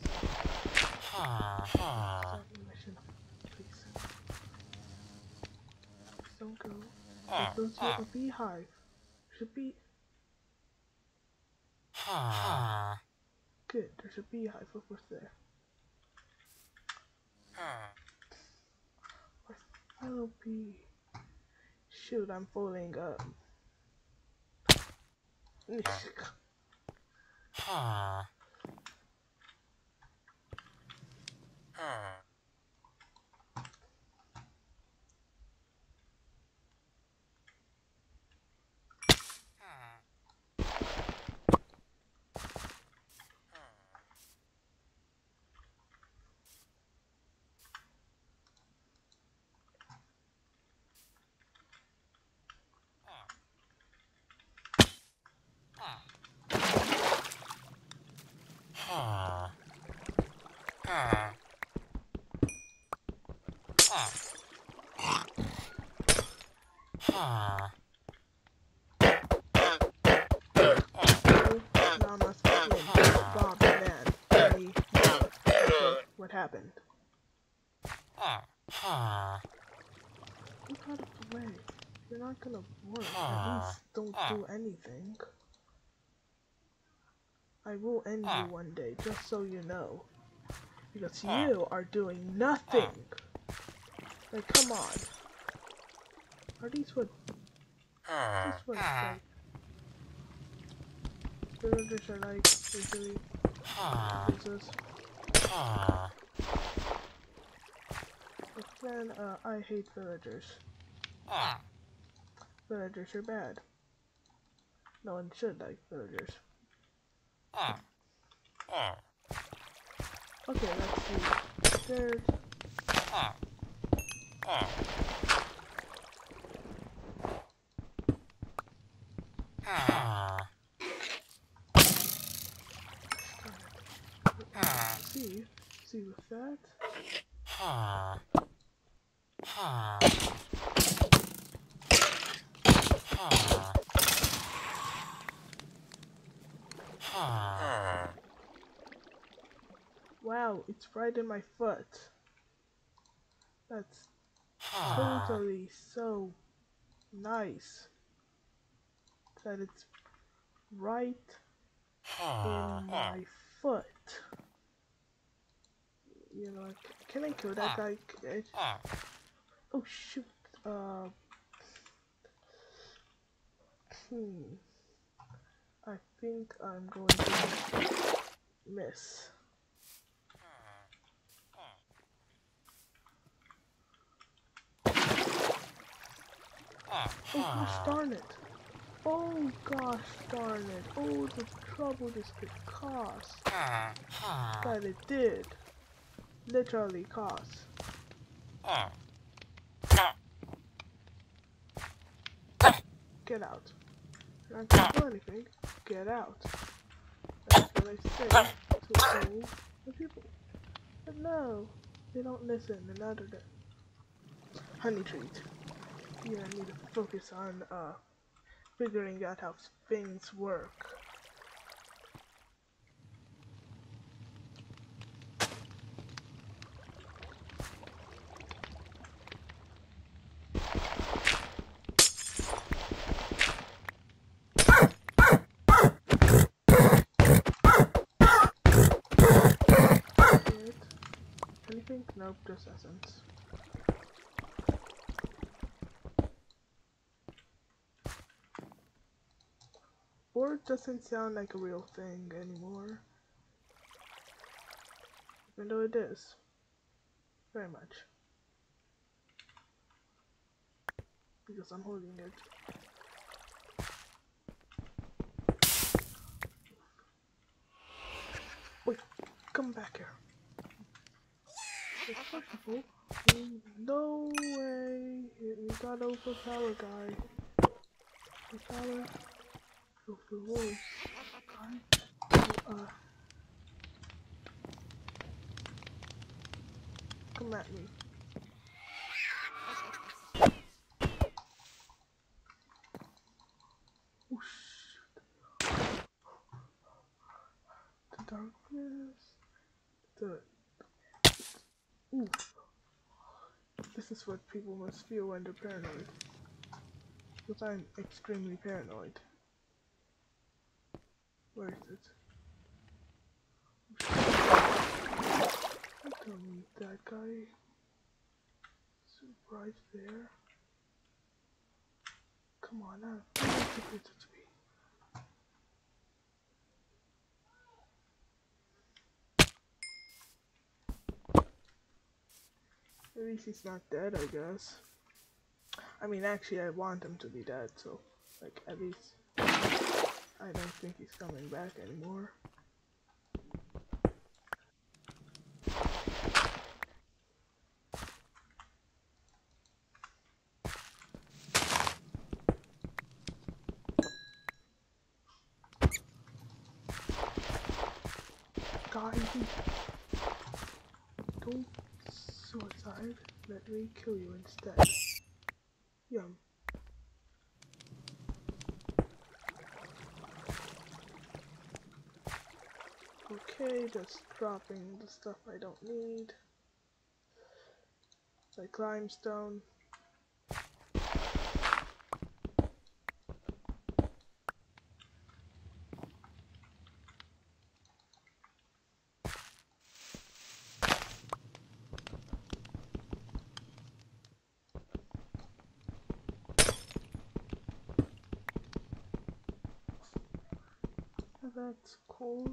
Start the mission, please. Please don't go. Goes to a beehive. Should be good. There's a beehive over there. Fellow bee. Shoot, I'm falling up. What happened. Look out of the way. You're not gonna work. At least don't do anything. I will end you one day, just so you know. Because you are doing nothing. Like, come on. Are these what? These what like villagers are like usually Jesus. But then, uh, I hate villagers. Villagers are bad. No one should like villagers. Okay, let's see. There's see. See with that. Wow, it's right in my foot. That's totally so nice. That it's right in my foot. You know, like, can I kill that guy? Oh shoot. Uh. Hmm. I think I'm going to miss. Oh gosh darn it. Oh gosh darn it. Oh the trouble this could cause. But it did. Literally cause. Get out. You're not do anything. Get out. That's what I say to all the people. But no, they don't listen, and neither do. Honey treat. I need to focus on uh figuring out how things work. Nope, just essence. Doesn't sound like a real thing anymore. Even though it is. Very much. because I'm holding it. Wait, come back here. No way. We got overpower guy. Overpower. Overwolves. Guy. Uh. Come at me. Whoosh. The darkness. The. Ooh. This is what people must feel when they're paranoid. Because I'm extremely paranoid. Where is it? I don't need that guy. It's right there. Come on now. Give it to me. At least he's not dead, I guess. I mean, actually, I want him to be dead, so, like, at least I don't think he's coming back anymore. Don't suicide. Let me kill you instead. Yum. Just dropping the stuff I don't need. Like limestone. That's cool.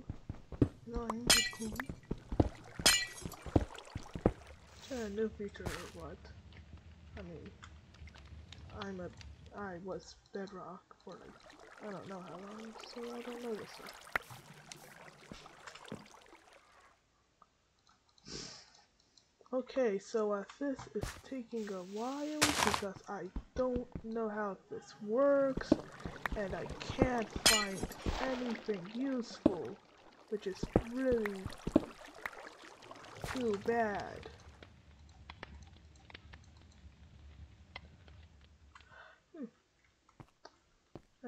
Annoying, but cool. Is there a new feature or what? I mean, I'm a, I was Bedrock for like, I don't know how long, so I don't know this stuff. Okay, so uh, this is taking a while because I don't know how this works and I can't find anything useful, which is really too bad.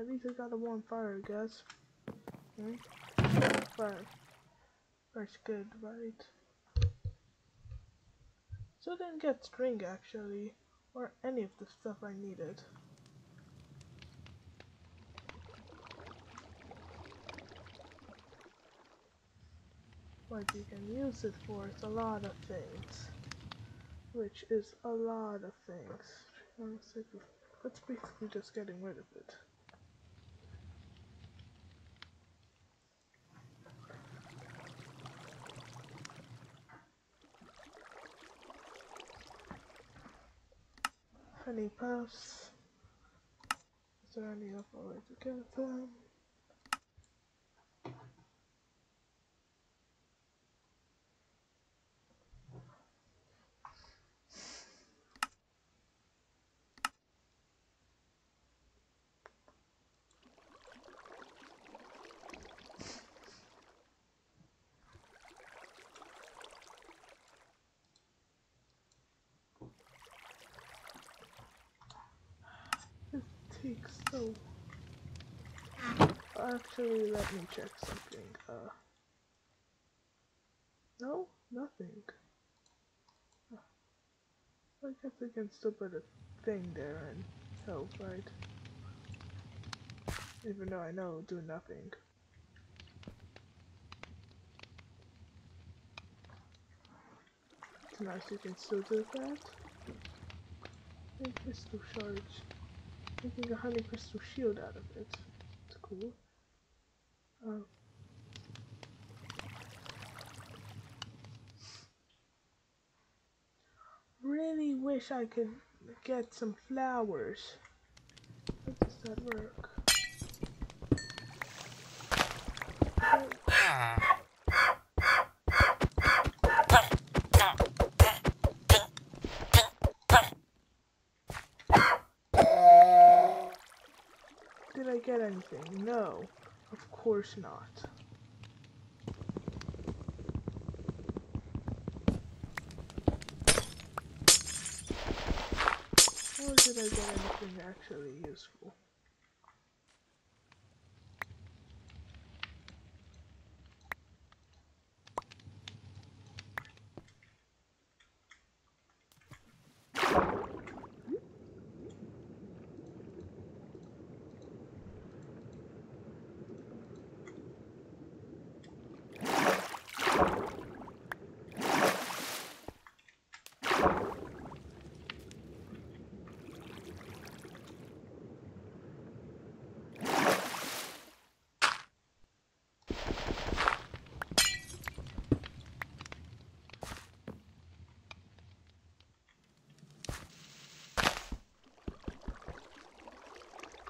At least I got a warm fire, I guess. Hmm? Fire. Good, right? So I didn't get string actually, or any of the stuff I needed. what you can use it for is a lot of things. Which is a lot of things. That's basically just getting rid of it. Honey puffs. Is there any other way to get them? takes so actually let me check something uh no nothing. I guess I can still put a thing there and help right? Even though I know do nothing. It's nice you can still do that. And crystal charge making a honey crystal shield out of it. It's cool. Um, really wish I could get some flowers. How does that work? Did I get anything? No, course not. Did I get anything actually useful?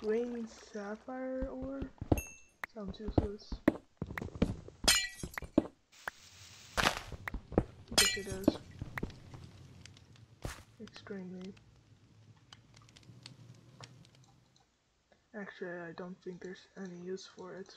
Green sapphire ore? Sounds useless. Yes, it is. Extremely. Actually, I don't think there's any use for it.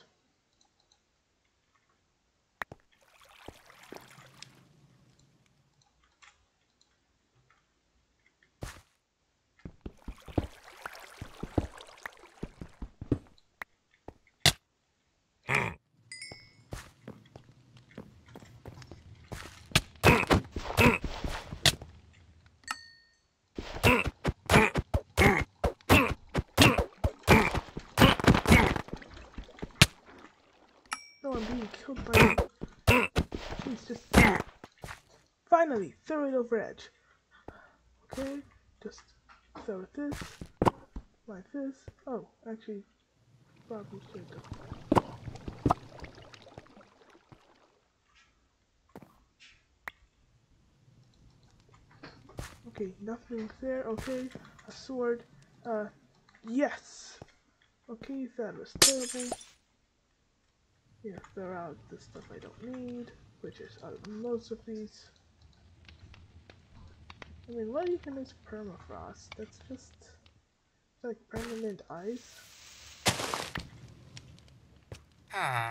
No, I'm being killed by. Just. Finally, throw it over edge. Okay, just throw it this like this. Oh, actually, probably should. Okay, nothing there. Okay, a sword. Uh, yes. Okay, that was terrible. Yeah, throw out the stuff I don't need, which is out of most of these. I mean, what even is permafrost? That's just like permanent ice. Ah.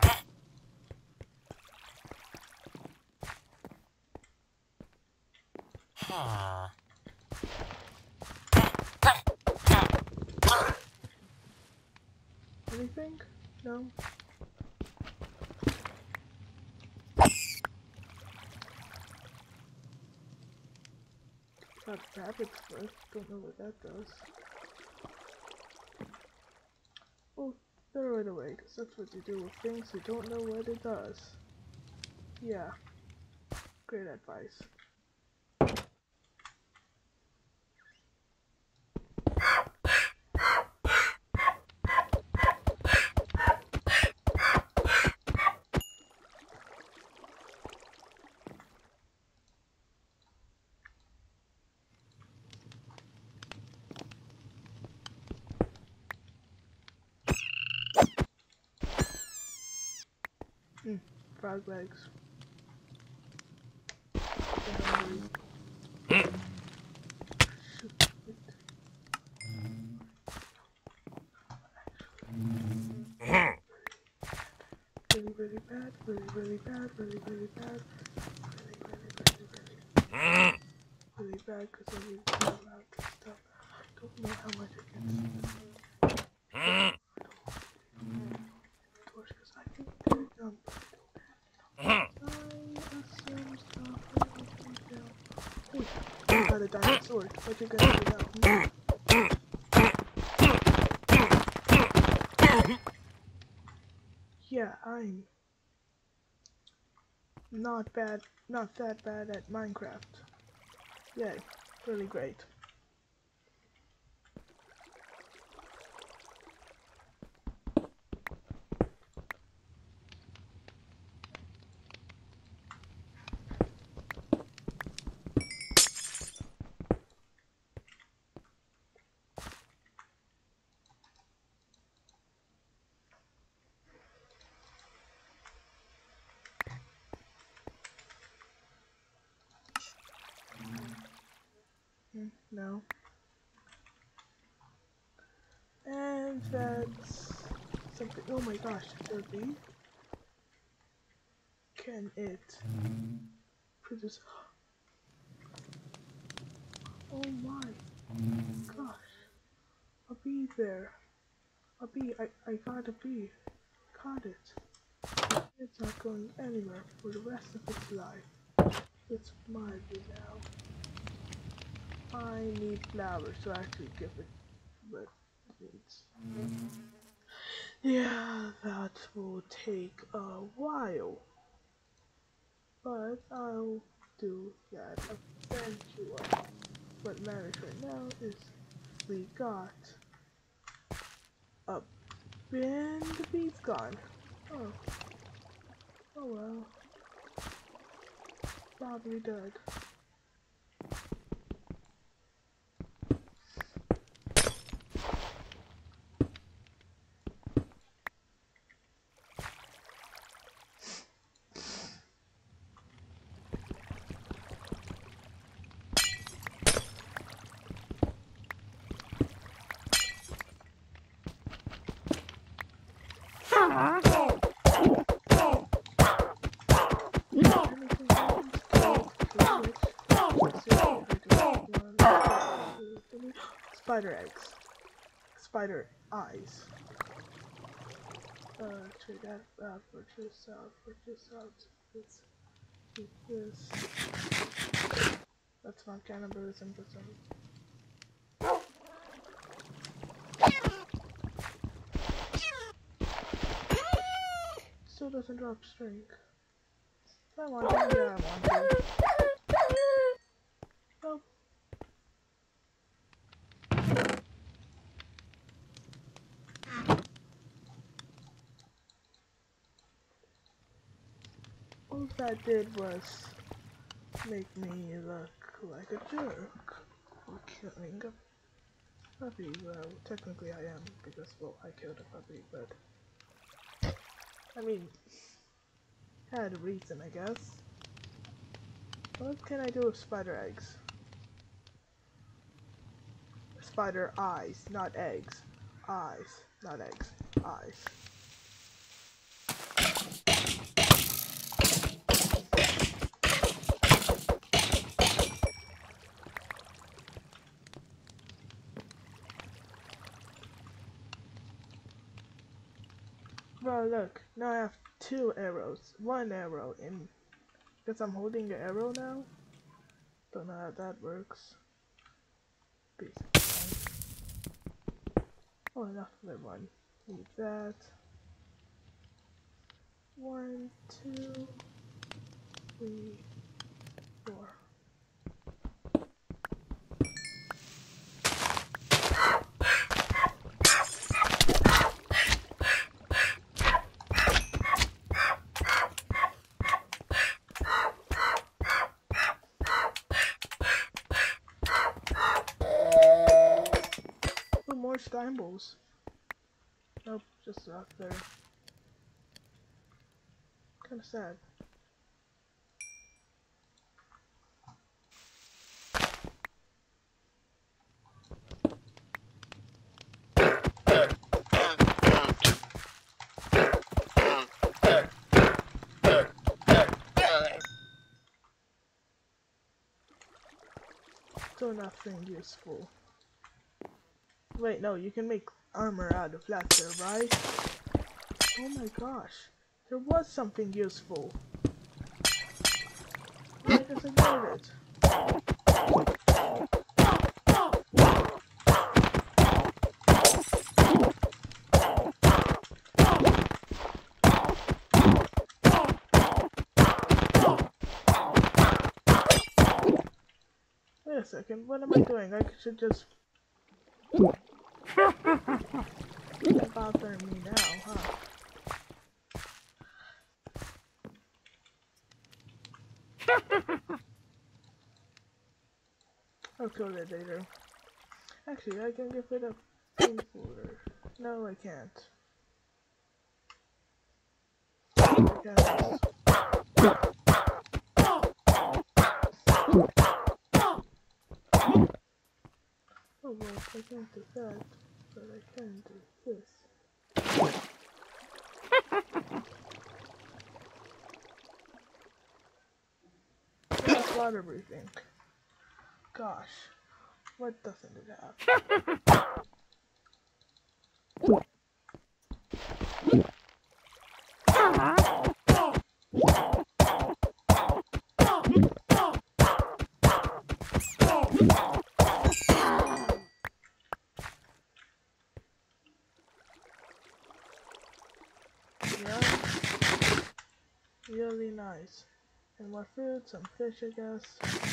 Anything? No? Got rabbit's foot. Don't know what that does. Oh, throw it away, because that's what you do with things you don't know what it does. Yeah. Great advice. Frog legs. Really, really bad, really, really bad, really, really bad, really, really, really, really, really bad because I need to allow this stuff. I don't know how much I can I don't want to torches. I think they're done, but I assume stuff will be down. Ooh, I got a diamond sword. Yeah, I'm not bad, not that bad at Minecraft. Yay, really great. No. And that's something. Oh be. Can it produce? Oh my gosh, a bee there. A bee. I I got a bee. Caught it. It's not going anywhere for the rest of its life. It's my bee now. I need flowers to actually give it what it needs. Yeah, that will take a while. But I'll do that eventually. What matters right now is we got a and the bee's gone. Oh. Oh well. Probably dead. Spider eggs. Spider eyes. Uh, check that out, uh, uh, purchase out, purchase out. This, this. That's not cannibalism, but some. Still doesn't drop strength. I want to, yeah, I want to. Oh. All that did was make me look like a jerk for killing a puppy. Well, technically I am, because, well, I killed a puppy, but... I mean, had a reason, I guess. What can I do with spider eggs? Spider eyes, not eggs. Eyes, not eggs. Eyes. Well, look, now I have two arrows. One arrow in. Because I'm holding the arrow now. Don't know how that works. Basically. Oh, that one. Need that. One, two, three, four. Just not there. Kinda sad. Still nothing useful. Wait, no, you can make armor out of lacquer, right? Oh my gosh, there was something useful. Why doesn't get it? Wait a second, what am I doing? I should just Not bothering me now, huh? I'll kill later. Actually, I can get rid of paint folder. No, I can't. I. Oh well, I can't do that, but I can do this. That's water breathing. Gosh, what doesn't it have? Really nice. And more food, some fish, I guess.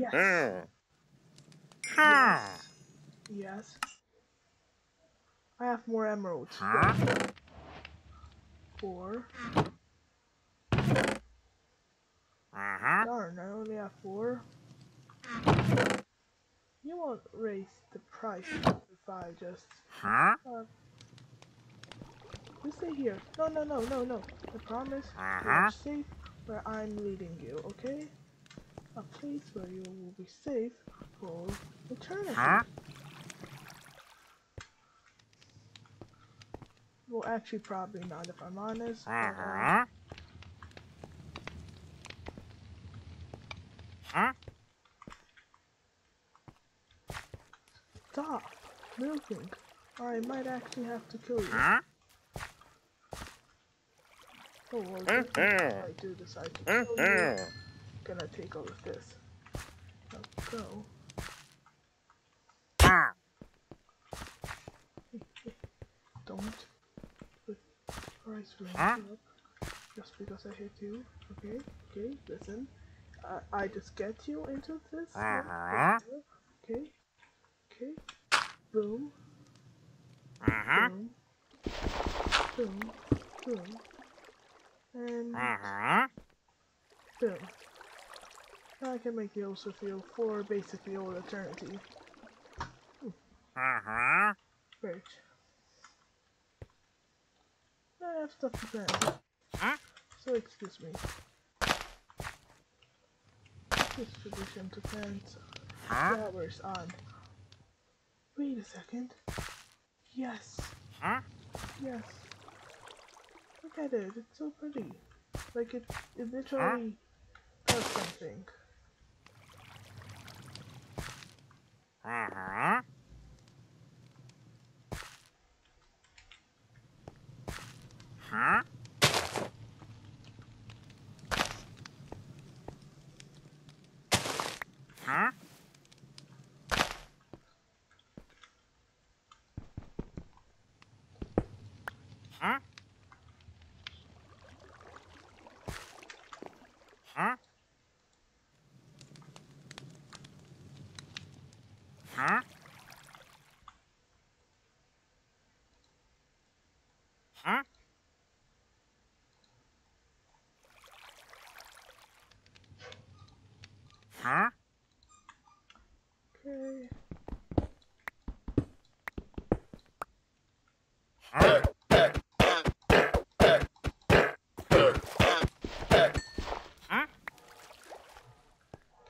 Yes. Yes. Yes. I have more emeralds. Huh? Four. Uh-huh. Darn, I only have four. You won't raise the price if I just Huh? uh, you stay here. No, no, no, no, no. I promise Uh-huh. you're safe where I'm leading you, okay? A place where you will be safe for eternity. Huh? Well, actually, probably not if I'm honest. but, uh, Uh-huh. Huh? Stop moving, or I might actually have to kill you. Huh? Oh, well, if I do decide to kill you, Uh-huh. Gonna take all of this. Now go. Ah. Don't put range Huh? up just because I hit you. Okay, okay, listen. Uh, I just get you into this. Uh-huh. Okay, okay. Boom, Uh-huh. boom, boom, boom, and Uh-huh. boom. I can make you also feel for basically all eternity. Uh-huh. Great. I have stuff to plan. Huh? So excuse me. This tradition to plant Huh? flowers on. Wait a second. Yes, Huh? yes. Look at it. It's so pretty. Like it, it literally does something. Uh-huh. Huh? Huh? Huh? Huh? Huh?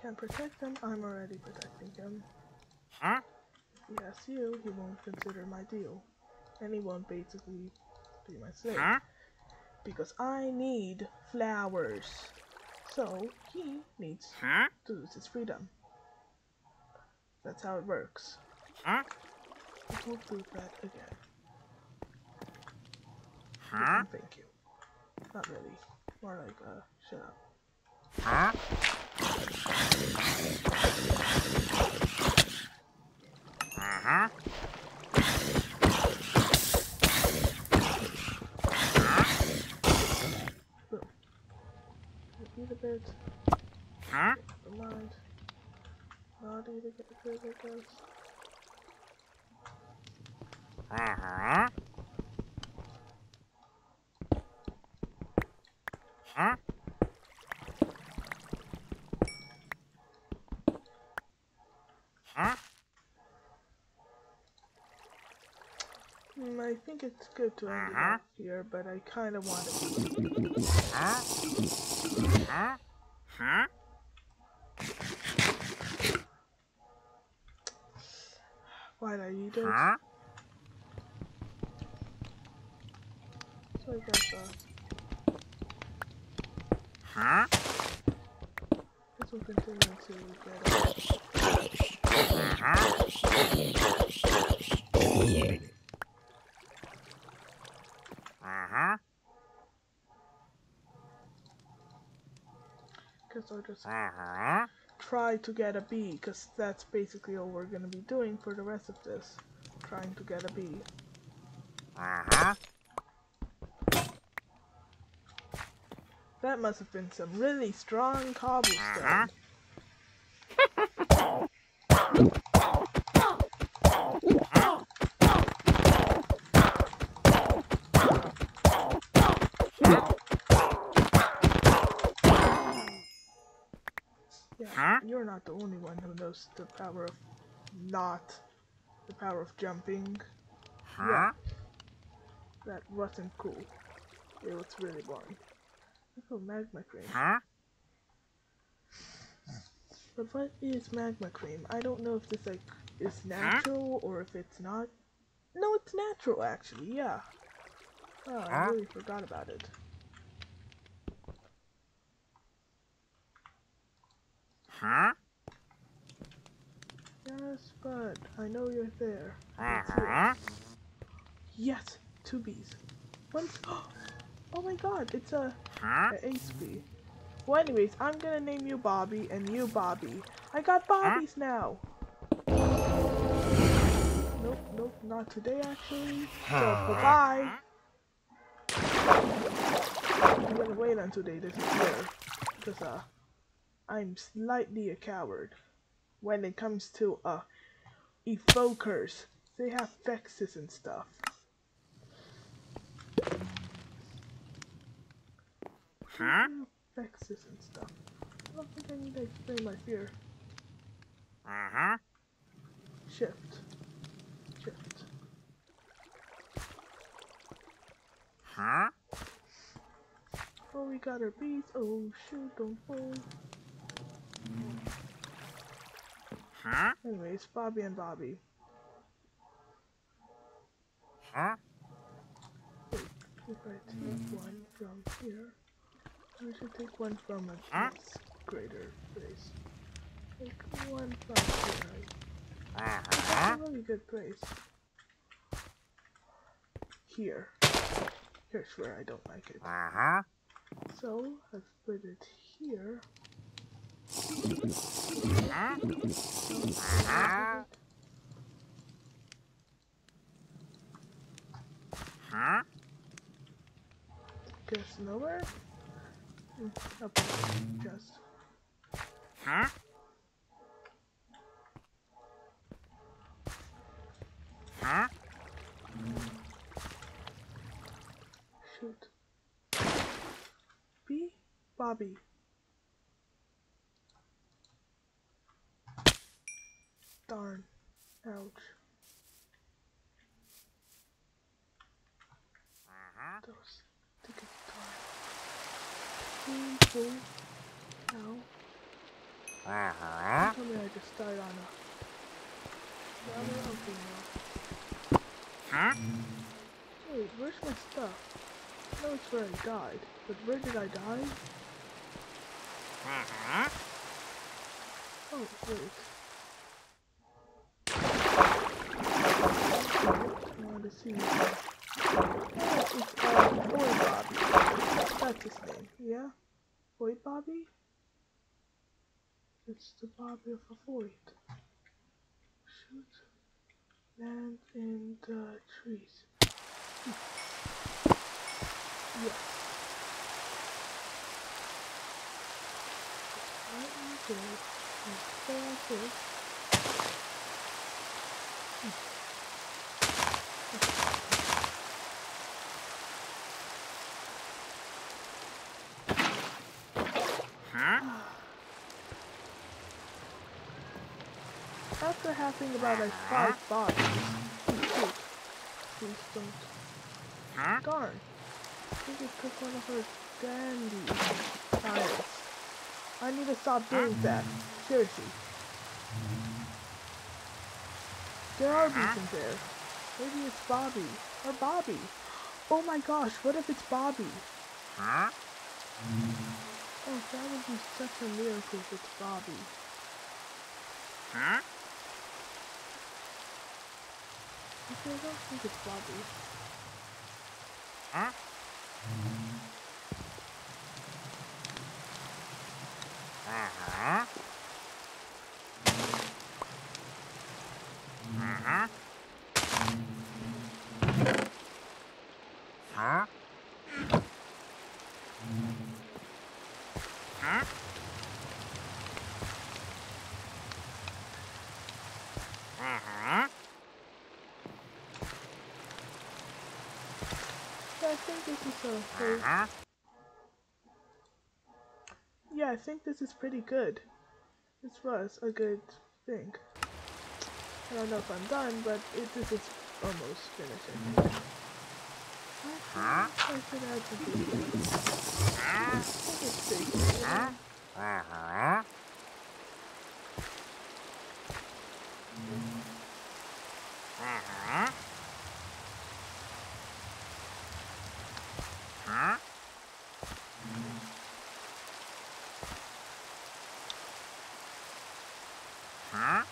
Can't protect them. I'm already protecting him. Asks you, he won't consider my deal. And he won't basically be my slave. Huh? Because I need flowers. So he needs Huh? to lose his freedom. That's how it works. Huh? Won't do that again. Huh? Thank you. Not really. More like, uh, shut up. Huh? Uh-huh. Eat bit. Huh? Mind. Not a bit, I guess. Uh-huh. Huh? Huh? Mm, I think it's good to end it Uh-huh. off here, but I kind of want to. Huh? Huh? Huh? Why did I eat it? Huh? So I guess uh, Huh? this will continue until we get it. Uh-huh. Uh-huh. Guess I'll just Uh-huh. try to get a B, because that's basically all we're gonna be doing for the rest of this. Trying to get a B. Uh-huh. That must have been some really strong cobblestone. Uh-huh. Yeah, Huh? you're not the only one who knows the power of not the power of jumping. Huh? That wasn't cool. It was really boring. Oh, magma cream. Huh? But what is magma cream? I don't know if this like is natural or if it's not. No, it's natural actually. Yeah. Oh, I Huh? really forgot about it. Huh? Yes, but I know you're there. Uh-huh. Yes, two bees. One. Oh my God! It's a Huh? an ace bee. Well, anyways, I'm gonna name you Bobby and you Bobby. I got Bobbies now. Nope, nope, not today actually. So bye bye. I'm gonna wait until they disappear because uh, I'm slightly a coward when it comes to uh evokers. They have vexes and stuff. Huh? Vexes and stuff. I don't think I need to explain my fear. Uh-huh. Shift. Shift. Huh? Oh, we got our bees. Oh, shoot, don't fall. Huh? Anyways, Bobby and Bobby. Huh? Wait, if I take one from here, I should take one from a Huh? greater place. Take one from here. That's Uh-huh. a really good place. Here. Here's where I don't like it. Uh-huh. So, let's put it here. Huh? Guess nowhere? Up there, just. Huh? Mm, huh? Shoot. B? Bobby. Darn. Ouch. Uh-huh. Those tickets darn. Painful. Ow. Uh-huh. Tell me I just died on a. Yeah, okay now. Huh? Wait, where's my stuff? I know it's where I died, but where did I die? Uh-huh. Oh, wait. I see. Oh, it's uh, Boy Bobby. That's his name, yeah? Boy Bobby? It's the Bobby of a void. Shoot. Land in the trees. Yes. Okay. Stay like this. Huh? After having about like five don't. Darn. I just took one of her dandy tiles. I need to stop doing that. Seriously. There are in there. Maybe it's Bobby. Or Bobby. Oh my gosh, what if it's Bobby? Huh? Oh, that would be such a miracle if it's Bobby. Huh? Okay, I don't think it's Bobby. Huh? Uh-huh. Uh-huh. Huh? Huh? Uh-huh. Yeah, I think this is a whole Uh-huh. Yeah, I think this is pretty good. This was a good thing. I don't know if I'm done, but it, this is almost finishing. I think I should add some pieces. I think it's big. Huh? Uh-huh. Uh-huh. Huh? Huh?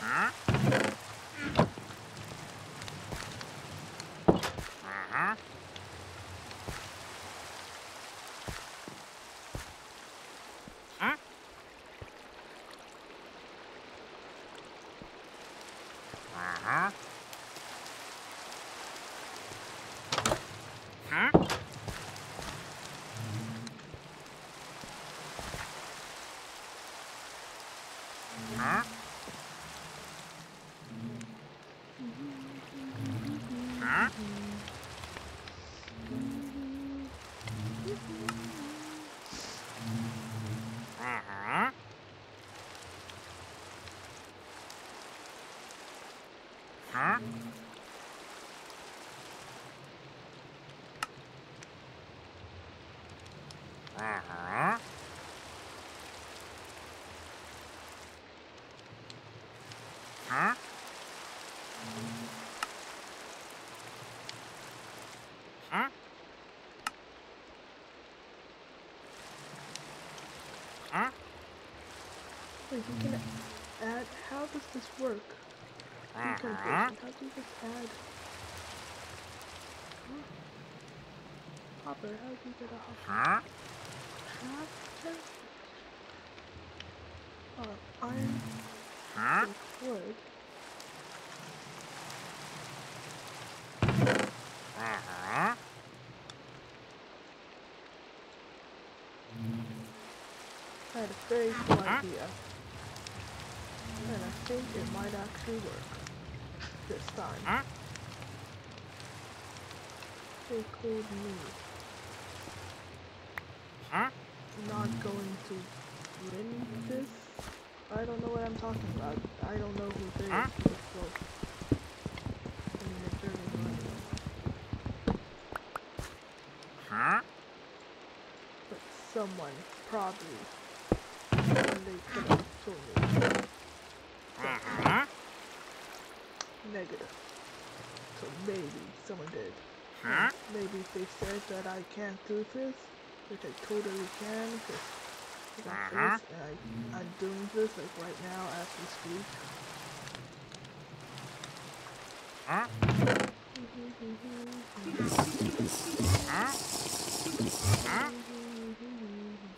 Huh? Uh-huh. Huh? Uh-huh. Huh? Huh? Huh? Uh-huh. Huh? Uh-huh. Huh? Huh? Huh? Wait, you can add. How does this work? Uh-huh. How do you just add? Huh? Hopper, how do you get a hopper? Huh? Tractor? Uh, iron, Huh? wood. Uh-huh. I had a very cool idea. Think it might actually work. This time. Huh? They called me. Huh? Not going to win this. I don't know what I'm talking about. I don't know who they Huh? is. So, I mean, if they're. Huh? But someone probably. And they could have told me. Uh-huh. So maybe someone did. Huh? Maybe they said that I can't do this, which I totally can, because I'm Uh-huh. and I, I'm doing this like right now as we speak. Huh? Mm-hmm, mm-hmm, mm-hmm. Huh? Huh?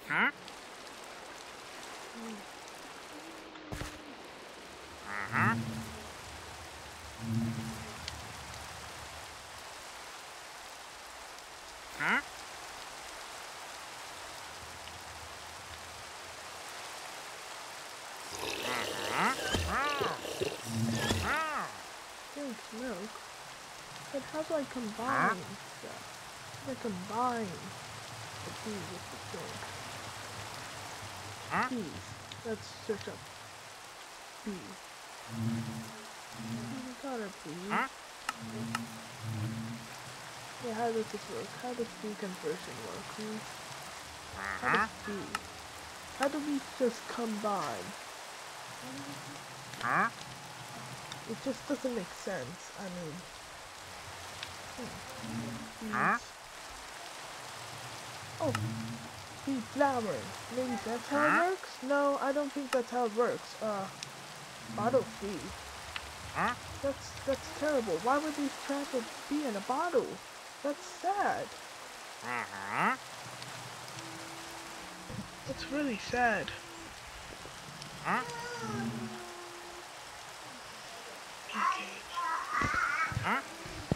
Huh? Uh-huh. Huh? Uh-huh. Oh. Oh. Thanks, milk. But how do I combine stuff? How do I combine the bee with the thing? Huh? Bees. Let's search up bee. We got a bee. Huh? Yeah, how does this work? How does bee conversion work? Hmm? How Uh-huh. does bee? How do we just combine? Huh? It just doesn't make sense. I mean, hmm. Huh? Oh, bee flowering. Maybe that's how Huh? it works? No, I don't think that's how it works. Uh, bottle bee. Huh? That's that's terrible. Why would these trap a bee in a bottle? That's sad. Uh-huh. That's really sad. Huh? Huh?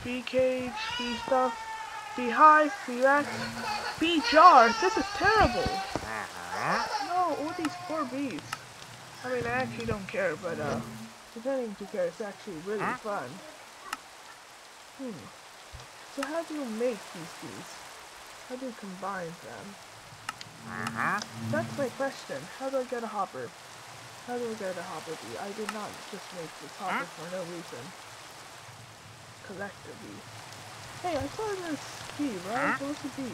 Bee cage, bee stuff, bee hive, bee racks, bee jars. This is terrible. Uh-huh. No, all these poor bees. I mean, I actually don't care, but uh, pretending to care is actually really fun. Hmm. So how do you make these bees? How do you combine them? Uh-huh. That's my question. How do I get a hopper? How do I get a hopper bee? I did not just make this hopper for no reason. Collect a bee. Hey, I saw this bee, right? Huh? Was a bee?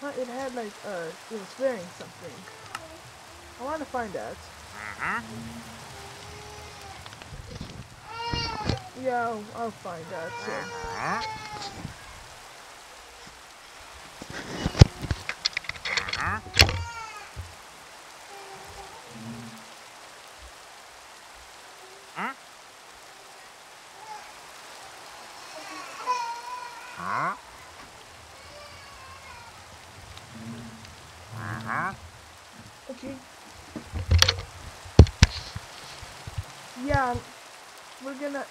Huh, It had like, uh, it was wearing something. I want to find out. Uh-huh. Yeah, I'll, I'll find out soon. Uh-huh. Huh? Huh? Uh-huh. Okay. Yeah, um, we're gonna.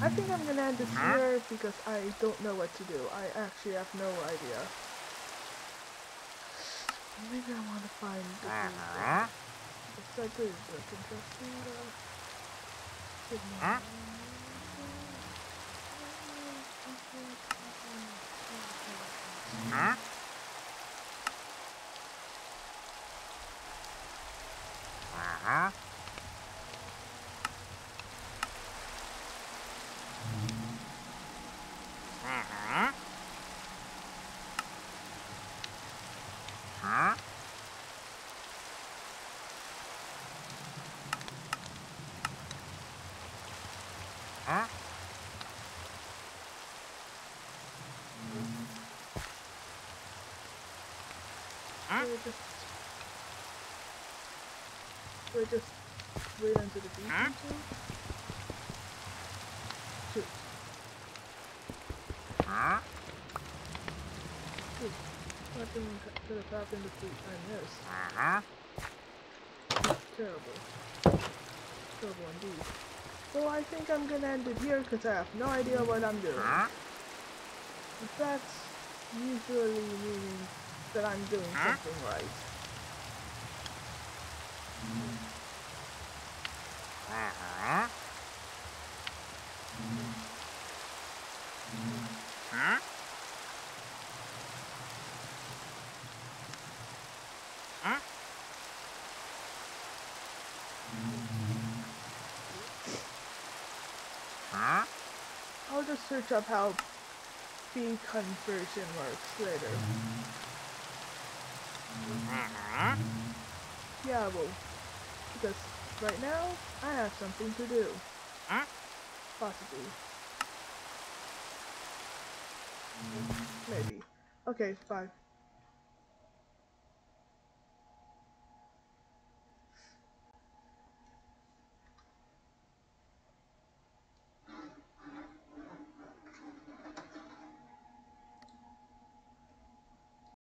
I think I'm gonna end this here because I don't know what to do. I actually have no idea. Maybe I want to find. Uh-huh. It's like this, like interesting. Uh, signal. Huh? Huh? Uh-huh. Uh-huh. Huh? Huh? Huh? We're just. We're just wait until the beat Huh? Shoot, Huh? shoot. Nothing could have happened if we I missed. Uh-huh. Terrible. Terrible indeed. So I think I'm gonna end it here because I have no idea what I'm doing. Huh? That's usually meaning that I'm doing Huh? something right. Uh-huh. Huh? Huh? Huh? I'll just search up how bee conversion works later. Uh-huh. Yeah, because right now I have something to do. Huh? Possibly. Maybe. Okay, bye.